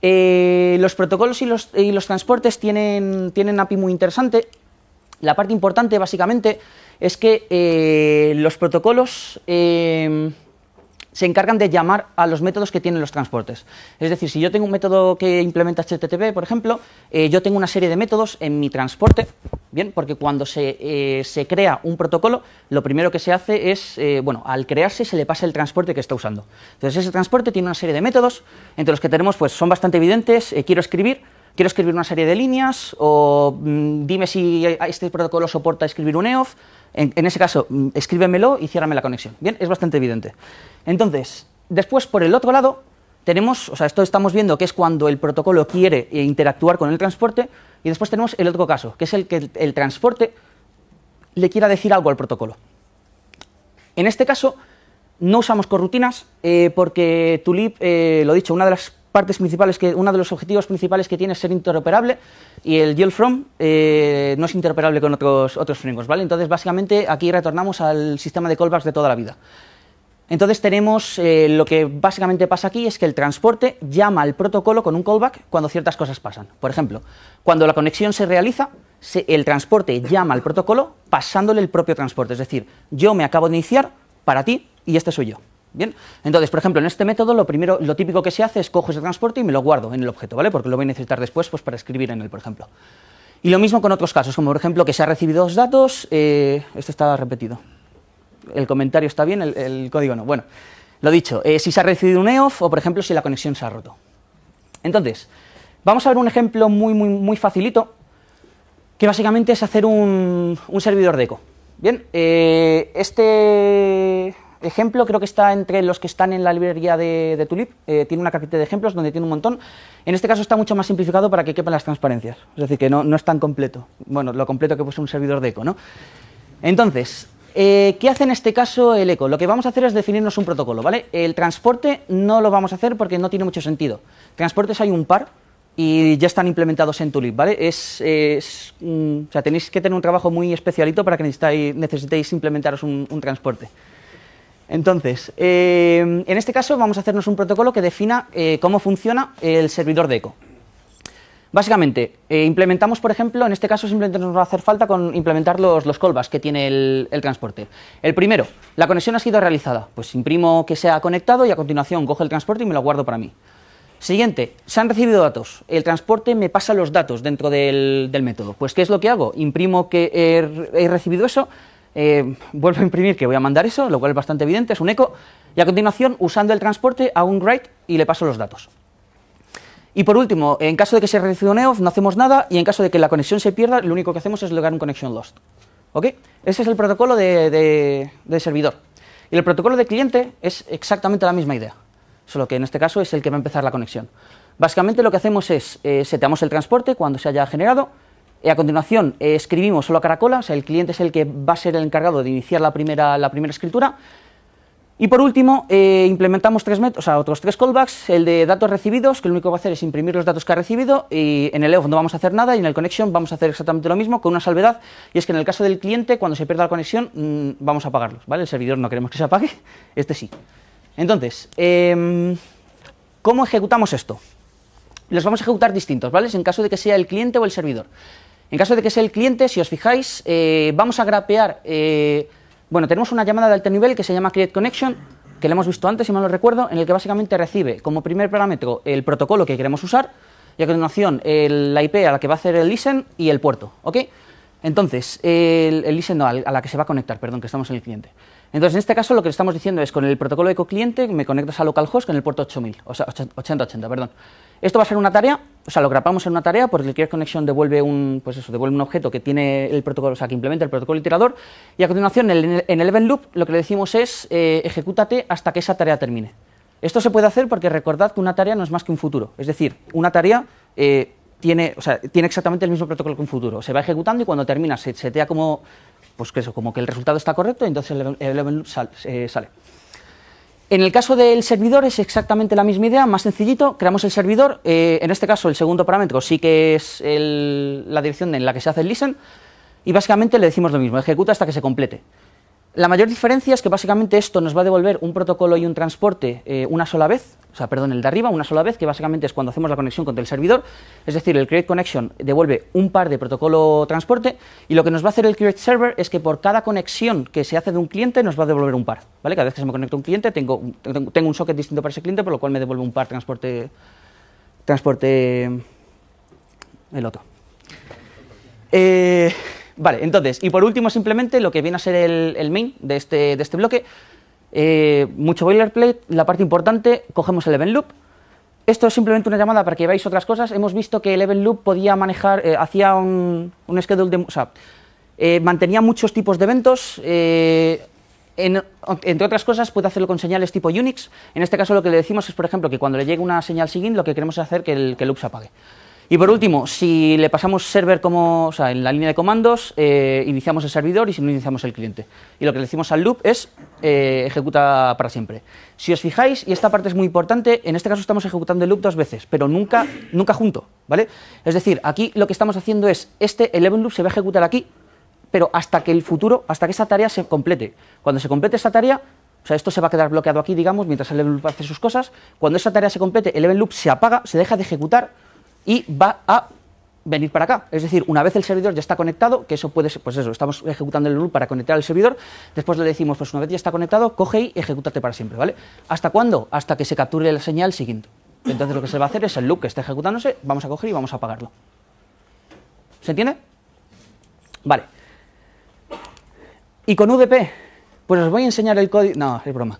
eh, los protocolos y los, y los transportes tienen, tienen API muy interesante. La parte importante, básicamente, es que eh, los protocolos eh, se encargan de llamar a los métodos que tienen los transportes. Es decir, si yo tengo un método que implementa HTTP, por ejemplo, eh, yo tengo una serie de métodos en mi transporte, bien, porque cuando se, eh, se crea un protocolo, lo primero que se hace es, eh, bueno, al crearse se le pasa el transporte que está usando. Entonces ese transporte tiene una serie de métodos, entre los que tenemos, pues son bastante evidentes, quiero escribir, quiero escribir una serie de líneas, o mm, dime si este protocolo soporta escribir un EOF, en, ese caso, mm, escríbemelo y ciérrame la conexión. Bien, es bastante evidente. Entonces, después por el otro lado, tenemos, o sea, esto estamos viendo que es cuando el protocolo quiere interactuar con el transporte, y después tenemos el otro caso, que es el que el, transporte le quiera decir algo al protocolo. En este caso, no usamos corrutinas eh, porque Tulip, eh, lo dicho, una de las partes principales que uno de los objetivos principales que tiene es ser interoperable y el yield from eh, no es interoperable con otros otros frameworks, ¿vale? Entonces, básicamente aquí retornamos al sistema de callbacks de toda la vida. Entonces tenemos eh, lo que básicamente pasa aquí es que el transporte llama al protocolo con un callback cuando ciertas cosas pasan. Por ejemplo, cuando la conexión se realiza, el transporte llama al protocolo pasándole el propio transporte. Es decir, yo me acabo de iniciar para ti y este soy yo. Bien, entonces, por ejemplo, en este método lo primero, lo típico que se hace es cojo ese transporte y me lo guardo en el objeto, ¿vale? Porque lo voy a necesitar después pues, para escribir en él, por ejemplo. Y lo mismo con otros casos, como por ejemplo que se ha recibido dos datos, eh, esto está repetido. El comentario está bien, el, código no. Bueno, lo dicho, eh, si se ha recibido un EOF o por ejemplo si la conexión se ha roto. Entonces, vamos a ver un ejemplo muy, muy, muy facilito, que básicamente es hacer un, servidor de eco. Bien, eh, este ejemplo creo que está entre los que están en la librería de, Tulip, eh, tiene una carpeta de ejemplos donde tiene un montón. En este caso está mucho más simplificado para que quepan las transparencias, es decir, que no, no es tan completo, bueno, lo completo que puede un servidor de eco, ¿no? Entonces, eh, ¿qué hace en este caso el eco? Lo que vamos a hacer es definirnos un protocolo, ¿vale? El transporte no lo vamos a hacer porque no tiene mucho sentido. Transportes hay un par, y ya están implementados en Tulip, ¿vale? Es, mm, o sea, tenéis que tener un trabajo muy especialito para que necesitéis, implementaros un transporte. Entonces, eh, en este caso vamos a hacernos un protocolo que defina eh, cómo funciona el servidor de eco. Básicamente, eh, implementamos, por ejemplo, en este caso simplemente nos va a hacer falta con implementar los, los callbacks que tiene el, transporte. El primero, la conexión ha sido realizada. Pues imprimo que se ha conectado y a continuación cojo el transporte y me lo guardo para mí. Siguiente, se han recibido datos. El transporte me pasa los datos dentro del, método. Pues, ¿qué es lo que hago? Imprimo que he recibido eso eh, vuelvo a imprimir que voy a mandar eso, lo cual es bastante evidente, es un eco, y a continuación, usando el transporte, hago un write y le paso los datos. Y por último, en caso de que se reciba un EOF, no hacemos nada, y en caso de que la conexión se pierda, lo único que hacemos es lograr un connection lost. ¿Ok? Ese es el protocolo de, de- servidor. Y el protocolo de cliente es exactamente la misma idea, solo que en este caso es el que va a empezar la conexión. Básicamente lo que hacemos es, eh, seteamos el transporte cuando se haya generado, a continuación eh, escribimos solo a caracola, o sea, el cliente es el que va a ser el encargado de iniciar la primera, la primera escritura, y por último, eh, implementamos tres o sea, otros tres callbacks, el de datos recibidos, que lo único que va a hacer es imprimir los datos que ha recibido, y en el EOF no vamos a hacer nada, y en el connection vamos a hacer exactamente lo mismo, con una salvedad, y es que en el caso del cliente, cuando se pierda la conexión, mm, vamos a apagarlos, ¿vale? El servidor no queremos que se apague, este sí. Entonces, em, ¿cómo ejecutamos esto? Los vamos a ejecutar distintos, ¿vale? En caso de que sea el cliente o el servidor. En caso de que sea el cliente, si os fijáis, eh, vamos a grapear. eh, bueno, tenemos una llamada de alto nivel que se llama Create Connection, que la hemos visto antes, si mal no recuerdo, en el que básicamente recibe como primer parámetro el protocolo que queremos usar y a continuación el- la IP a la que va a hacer el listen y el puerto, ¿ok? Entonces, el, el listen no, a la que se va a conectar, perdón, que estamos en el cliente. Entonces, en este caso, lo que estamos diciendo es con el protocolo de cliente me conectas a localhost con el puerto 8000, o sea, 8080, perdón. Esto va a ser una tarea, o sea, lo grapamos en una tarea porque Create Connection devuelve un, pues eso, devuelve un objeto que tiene el protocolo, o sea, que implementa el protocolo iterador, y a continuación, en el, en el event loop, lo que le decimos es eh, ejecútate hasta que esa tarea termine. Esto se puede hacer porque recordad que una tarea no es más que un futuro, es decir, una tarea eh, tiene, o sea, tiene exactamente el mismo protocolo que un futuro. Se va ejecutando y cuando termina se setea como, pues que eso, como que el resultado está correcto entonces el, event- el event loop eh, sale. En el caso del servidor es exactamente la misma idea, más sencillito, creamos el servidor, eh, en este caso el segundo parámetro sí que es la dirección en la que se hace el listen, y básicamente le decimos lo mismo, ejecuta hasta que se complete. La mayor diferencia es que básicamente esto nos va a devolver un protocolo y un transporte eh, una sola vez, o sea, perdón, el de arriba una sola vez, que básicamente es cuando hacemos la conexión con el servidor, es decir, el create connection devuelve un par de protocolo transporte y lo que nos va a hacer el create server es que por cada conexión que se hace de un cliente nos va a devolver un par, ¿vale? Cada vez que se me conecta un cliente tengo, tengo un socket distinto para ese cliente, por lo cual me devuelve un par transporte transporte el otro. Eh, vale, entonces, y por último, simplemente lo que viene a ser el, el main de este, de este bloque, eh, mucho boilerplate, la parte importante, cogemos el event loop. Esto es simplemente una llamada para que veáis otras cosas. Hemos visto que el event loop podía manejar, eh, hacía un, un schedule de. O eh, mantenía muchos tipos de eventos. en- entre otras cosas, puede hacerlo con señales tipo Unix. En este caso, lo que le decimos es, por ejemplo, que cuando le llegue una señal SIGINT, lo que queremos es hacer que el loop se apague. Y por último, si le pasamos server como, o sea, en la línea de comandos, eh, iniciamos el servidor y si no iniciamos el cliente. Y lo que le decimos al loop es eh, ejecuta para siempre. Si os fijáis, y esta parte es muy importante, en este caso estamos ejecutando el loop dos veces, pero nunca, nunca junto, ¿vale? Es decir, aquí lo que estamos haciendo es, este, el event loop se va a ejecutar aquí, pero hasta que el futuro, hasta que esa tarea se complete. Cuando se complete esa tarea, o sea, esto se va a quedar bloqueado aquí, digamos, mientras el event loop hace sus cosas. Cuando esa tarea se complete, el event loop se apaga, se deja de ejecutar y va a venir para acá. Es decir, una vez el servidor ya está conectado, que eso puede ser, pues eso, estamos ejecutando el loop para conectar al servidor, después le decimos, pues una vez ya está conectado, coge y ejecútate para siempre, ¿vale? ¿Hasta cuándo? Hasta que se capture la señal siguiente. Entonces lo que se va a hacer es el loop que está ejecutándose, vamos a coger y vamos a apagarlo. ¿Se entiende? Vale. Y con UDP, pues os voy a enseñar el código. No, es broma.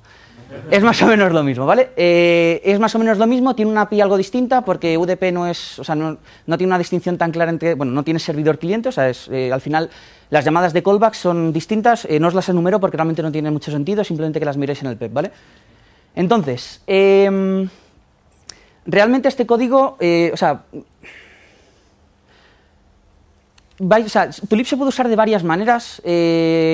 Es más o menos lo mismo, ¿vale? Eh, es más o menos lo mismo, tiene una API algo distinta porque UDP no es, o sea, no, no tiene una distinción tan clara entre, bueno, no tiene servidor cliente, o sea, es, eh, al final las llamadas de callback son distintas, eh, no os las enumero porque realmente no tienen mucho sentido, simplemente que las miréis en el PEP, ¿vale? Entonces, em, realmente este código, o sea, o sea, Tulip se puede usar de varias maneras.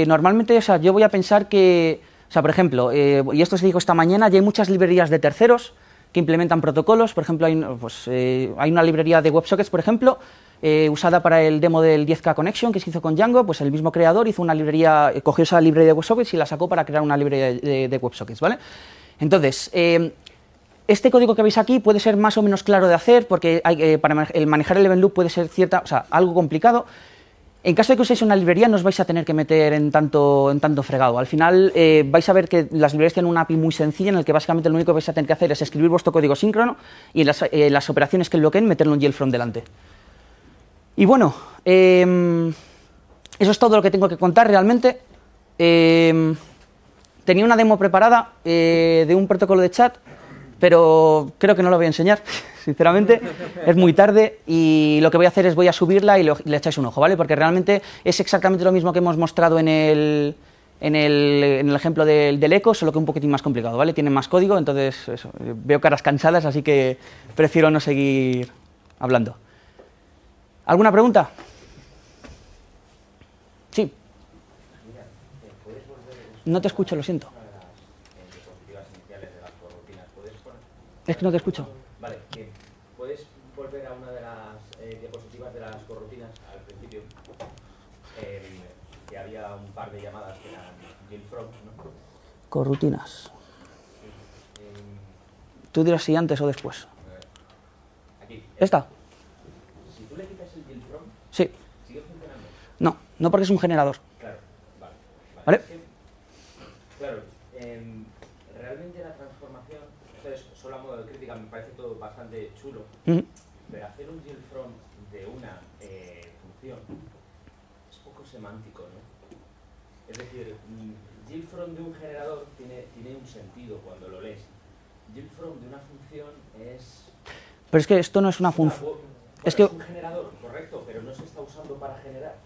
normalmente, o sea, yo voy a pensar que, o sea, por ejemplo, eh, y esto se dijo esta mañana, ya hay muchas librerías de terceros que implementan protocolos. Por ejemplo, hay, pues, eh, hay una librería de WebSockets, por ejemplo, eh, usada para el demo del 10K Connection que se hizo con Django. Pues el mismo creador hizo una librería, eh, cogió esa librería de WebSockets y la sacó para crear una librería de, WebSockets, ¿vale? Entonces, eh, este código que veis aquí puede ser más o menos claro de hacer porque hay, eh, para el manejar el event loop puede ser cierta, o sea, algo complicado. En caso de que uséis una librería no os vais a tener que meter en tanto, en tanto fregado. Al final eh, vais a ver que las librerías tienen una API muy sencilla en el que básicamente lo único que vais a tener que hacer es escribir vuestro código síncrono y las, eh, las operaciones que bloqueen meterlo en from delante. Y bueno, em, eso es todo lo que tengo que contar realmente. Em, tenía una demo preparada eh, de un protocolo de chat pero creo que no lo voy a enseñar, sinceramente. Es muy tarde y lo que voy a hacer es voy a subirla y le echáis un ojo, ¿vale? Porque realmente es exactamente lo mismo que hemos mostrado en el, en el, en el ejemplo del, del eco, solo que un poquitín más complicado, ¿vale? Tiene más código, entonces eso, veo caras cansadas, así que prefiero no seguir hablando. ¿Alguna pregunta? Sí. No te escucho, lo siento. Es que no te escucho. Vale, que puedes volver a una de las eh, diapositivas de las corrutinas al principio. Eh, que había un par de llamadas que eran Jill Frog, ¿no? Corrutinas. Eh, Tú dirás si antes o después. aquí. ¿Esta? Si tú le quitas el Jill Frog, Sí. ¿sigue funcionando? No, no porque es un generador. Claro, vale. ¿Vale que, claro, em, realmente la transformación, esto es solo a modo de crítica, me parece todo bastante chulo, Ujú. pero hacer un Jill from de una eh, función es poco semántico, ¿no? Es decir, mm, Jill from de un generador tiene, tiene un sentido cuando lo lees. Jill from de una función es... Pero es que esto no es una función. es que- un generador, correcto, pero no se está usando para generar.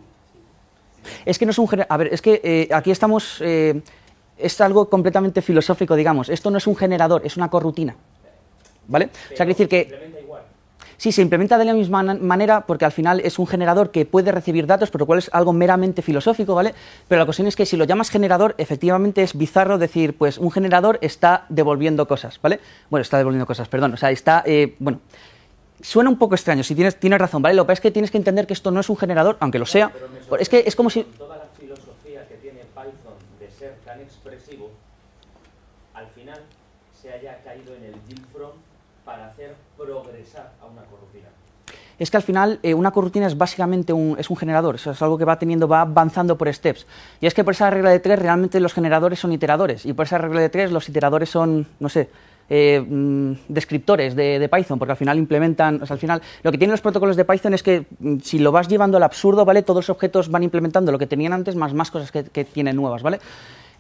Es que no es un generador. A ver, es que eh, aquí estamos. eh, es algo completamente filosófico, digamos. Esto no es un generador, es una corrutina. ¿Vale? O sea, Pero quiere decir que. Igual. Sí, se implementa de la misma manera porque al final es un generador que puede recibir datos, por lo cual es algo meramente filosófico, ¿vale? Pero la cuestión es que si lo llamas generador, efectivamente es bizarro decir, pues un generador está devolviendo cosas, ¿vale? Bueno, está devolviendo cosas, perdón. O sea, está, eh, bueno, suena un poco extraño, si tienes, tienes razón, ¿vale? Lo que pasa es que tienes que entender que esto no es un generador, aunque lo sea. Pero Es que es como si... Toda la filosofía que tiene Python de ser tan expresivo, al final se haya caído en el from para hacer progresar a una corrutina. Es que al final eh, una corrutina es básicamente un, es un generador, o sea, es algo que va teniendo, va avanzando por steps. Y es que por esa regla de tres realmente los generadores son iteradores, y por esa regla de tres los iteradores son, no sé, eh, mm, descriptores de, de Python, porque al final implementan, o sea, al final lo que tienen los protocolos de Python es que mm, si lo vas llevando al absurdo, ¿vale? Todos los objetos van implementando lo que tenían antes más más cosas que, que tienen nuevas, ¿vale?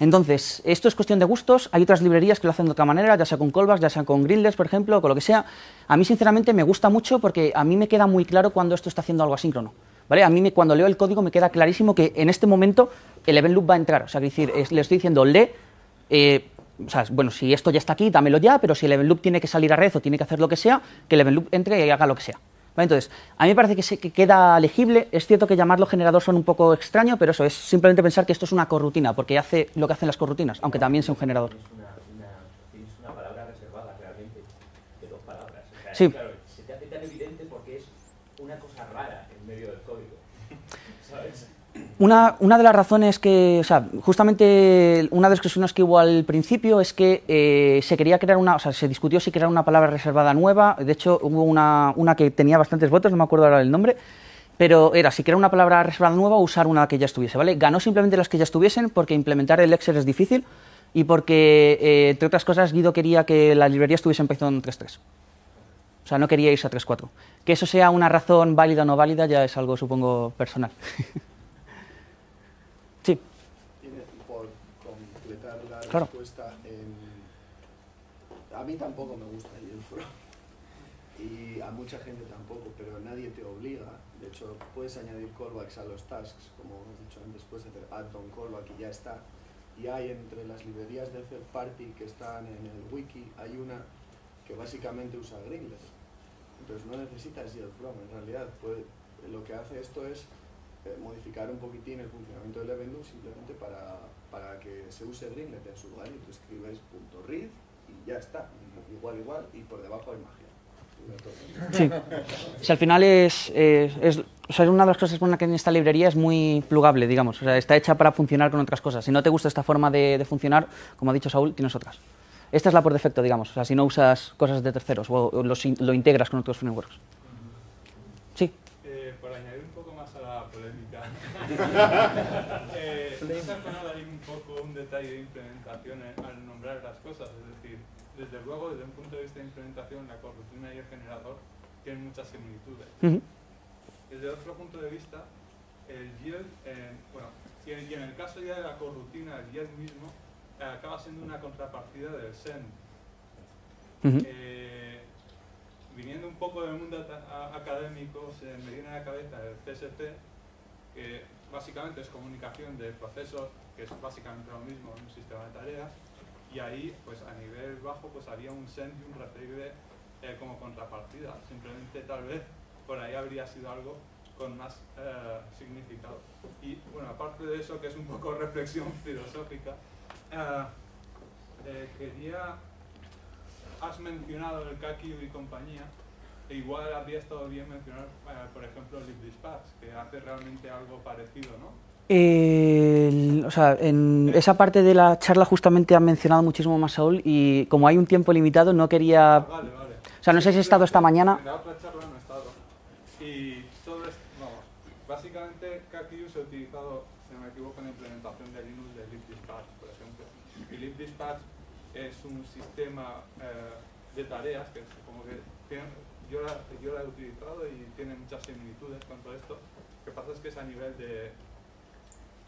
Entonces, esto es cuestión de gustos. Hay otras librerías que lo hacen de otra manera, ya sea con callbacks, ya sea con grindless, por ejemplo, con lo que sea. A mí, sinceramente, me gusta mucho porque a mí me queda muy claro cuando esto está haciendo algo asíncrono. ¿Vale? A mí, me- cuando leo el código, me queda clarísimo que en este momento el event loop va a entrar. O sea, decir, le estoy diciendo lee. eh, o sea, bueno, si esto ya está aquí, dámelo ya, pero si el event loop tiene que salir a red o tiene que hacer lo que sea, que el event loop entre y haga lo que sea. ¿Vale? Entonces, a mí me parece que, se- que queda legible. Es cierto que llamarlo generador son un poco extraño, pero eso es simplemente pensar que esto es una corrutina, porque hace lo que hacen las corrutinas, aunque también sea un generador. Tienes una, una- tienes una palabra reservada realmente de dos palabras. O sea, Sí. Claro, se te hace tan evidente porque es una cosa rara en medio del código. ¿Sabes? Una, una de las razones que, o sea, justamente una de las discusiones que hubo al principio es que eh, se quería crear una, o sea, se discutió si crear una palabra reservada nueva. De hecho, hubo una, una que tenía bastantes votos, no me acuerdo ahora el nombre, pero era si crear una palabra reservada nueva o usar una que ya estuviese, ¿vale? Ganó simplemente las que ya estuviesen porque implementar el Excel es difícil y porque, eh, entre otras cosas, Guido quería que la librería estuviese en Python 3.3. O sea, no quería irse a 3.4. Que eso sea una razón válida o no válida ya es algo, supongo, personal. sí. Tiene, por completar la A mí tampoco me gusta Yelfro y a mucha gente tampoco, pero nadie te obliga. De hecho, puedes añadir callbacks a los tasks, como hemos dicho antes, puedes hacer add on callback y ya está. Y hay entre las librerías de third party que están en el wiki, hay una que básicamente usa Greenless. Entonces no necesitas Yelfrom en realidad. Lo que hace esto es eh, modificar un poquitín el funcionamiento del event loop simplemente para, para que se use Greenlet en su lugar y tú escribes punto .read y ya está, igual igual y por debajo hay magia. Sí. Sea, al final es, es, es- o sea, es una de las cosas buenas que en esta librería es muy plugable, digamos. O sea, está hecha para funcionar con otras cosas. Si no te gusta esta forma de, de funcionar, como ha dicho Saúl, tienes otras. Esta es la por defecto, digamos. O sea, si no usas cosas de terceros o, o los lo integras con otros frameworks. Sí. Eh, por añadir un poco más a la polémica, eh, quizás con ahí un detalle de implementación en- al nombrar las cosas. Es decir, desde luego, desde un punto de vista de implementación, la corrutina y el generador tienen muchas similitudes. Desde otro punto de vista, el yield, eh, bueno, y en, y en el caso ya de la corrutina, el yield mismo eh, acaba siendo una contrapartida del send. Ujú. Eh, viniendo un poco del mundo académico, se me viene a la cabeza el CSP, que básicamente es comunicación de procesos, que es básicamente lo mismo en un sistema de tareas, y ahí, pues a nivel bajo, pues había un send y un eh, como contrapartida. Simplemente tal vez por ahí habría sido algo con más eh, significado. Y bueno, aparte de eso, que es un poco reflexión filosófica, eh, quería has mencionado el Kakio y compañía, e igual habría estado bien mencionar, eh, por ejemplo, LibDispatch, que hace realmente algo parecido, ¿no? El- o sea, en esa parte de la charla justamente han mencionado muchísimo más Saúl y como hay un tiempo limitado no quería... Vale, vale. O sea, no sé si he estado esta mañana... En la otra charla no he estado. Y todo esto, vamos, básicamente Kakio se ha utilizado, si no me equivoco, en la implementación de Linux de LibDispatch, por ejemplo. Y LibDispatch es un sistema eh, de tareas que como que tiene- yo, la, yo la he utilizado y tiene muchas similitudes con todo esto. Lo que pasa es que es a nivel de,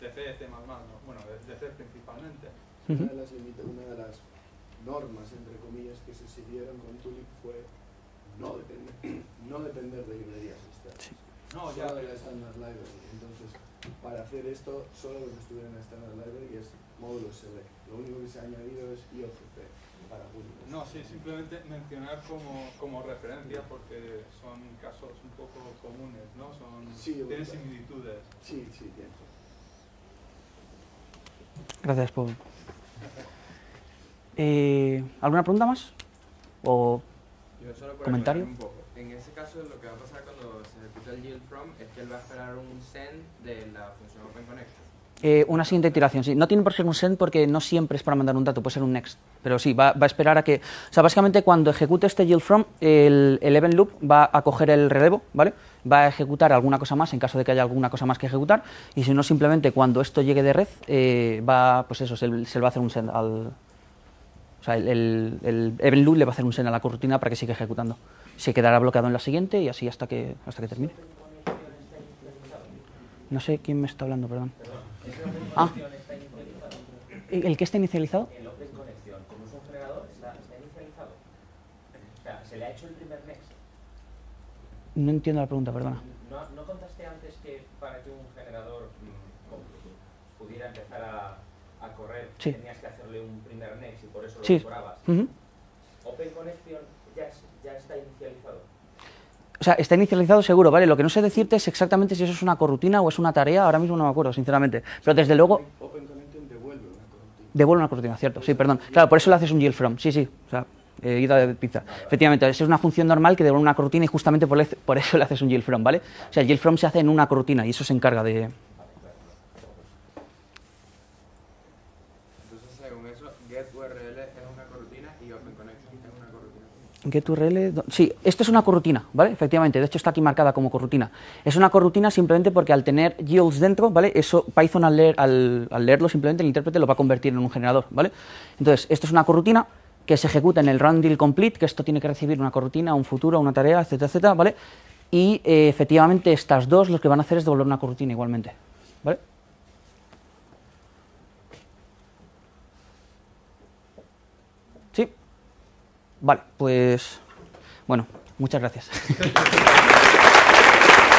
de C, C++, ¿no? bueno, de, de C principalmente. Una de, las limita- una de las normas, entre comillas, que se siguieron con Tulip fue no depender, no depender de librerías externas. No, ya, Solo de la Standard Library. Entonces, para hacer esto, solo lo que estuviera en la Standard Library es módulo select. Lo único que se ha añadido es IOCP para Windows. No, sí, simplemente mencionar como, como referencia porque son casos un poco comunes, ¿no? Son, Sí, tienen similitudes. Sí, sí, bien. Gracias, Paul. Eh, ¿Alguna pregunta más? ¿O Yo solo por ¿Comentario? un poco. En ese caso, lo que va a pasar cuando se ejecuta el yield from es que él va a esperar un send de la función OpenConnect. Eh, una siguiente iteración? Sí, no tiene por qué ser un send porque no siempre es para mandar un dato, puede ser un next. Pero sí, va, va a esperar a que... O sea, básicamente cuando ejecute este yield from, el, el event loop va a coger el relevo, ¿vale? Va a ejecutar alguna cosa más en caso de que haya alguna cosa más que ejecutar. Y si no, simplemente cuando esto llegue de red, eh, va, pues eso, se, se le va a hacer un send al... O sea, el, el, el event loop le va a hacer un send a la cortina para que siga ejecutando. Se quedará bloqueado en la siguiente y así hasta que, hasta que termine. No sé quién me está hablando, perdón. Ah, ¿el que está inicializado? El Open Conexión, como es un generador, está, inicializado. O sea, se le ha hecho el primer next. No entiendo la pregunta, perdona. ¿No, no contaste antes que para que un generador mm, pudiera empezar a, a correr Sí. tenías que hacerle un primer next y por eso lo Sí. decorabas? Ujú. Open Connection ya, es- ya está inicializado. O sea, está inicializado seguro, ¿vale? Lo que no sé decirte es exactamente si eso es una corrutina o es una tarea, ahora mismo no me acuerdo, sinceramente. Pero desde luego Open devuelve una corrupción. devuelve una corrutina, ¿cierto? Sí, perdón. Claro, por eso le haces un yield from, sí, sí. O sea, eh, ida de pizza. Efectivamente, esa es una función normal que devuelve una corrutina y justamente por, le- por eso le haces un yield from, ¿vale? O sea, el yield from se hace en una corrutina y eso se encarga de... Entonces, según eso, getURL es una corrutina y OpenConnect es una do- Sí, esto es una corrutina, ¿vale? Efectivamente, de hecho está aquí marcada como corrutina. Es una corrutina simplemente porque al tener yields dentro, ¿vale? Eso Python al leerlo simplemente el intérprete lo va a convertir en un generador, ¿vale? Entonces, esto es una corrutina que se ejecuta en el run deal complete, que esto tiene que recibir una corrutina, un futuro, una tarea, etcétera, etcétera, ¿vale? Y eh, efectivamente estas dos lo que van a hacer es devolver una corrutina igualmente, ¿vale? ¿Sí? Vale, pues bueno, muchas gracias.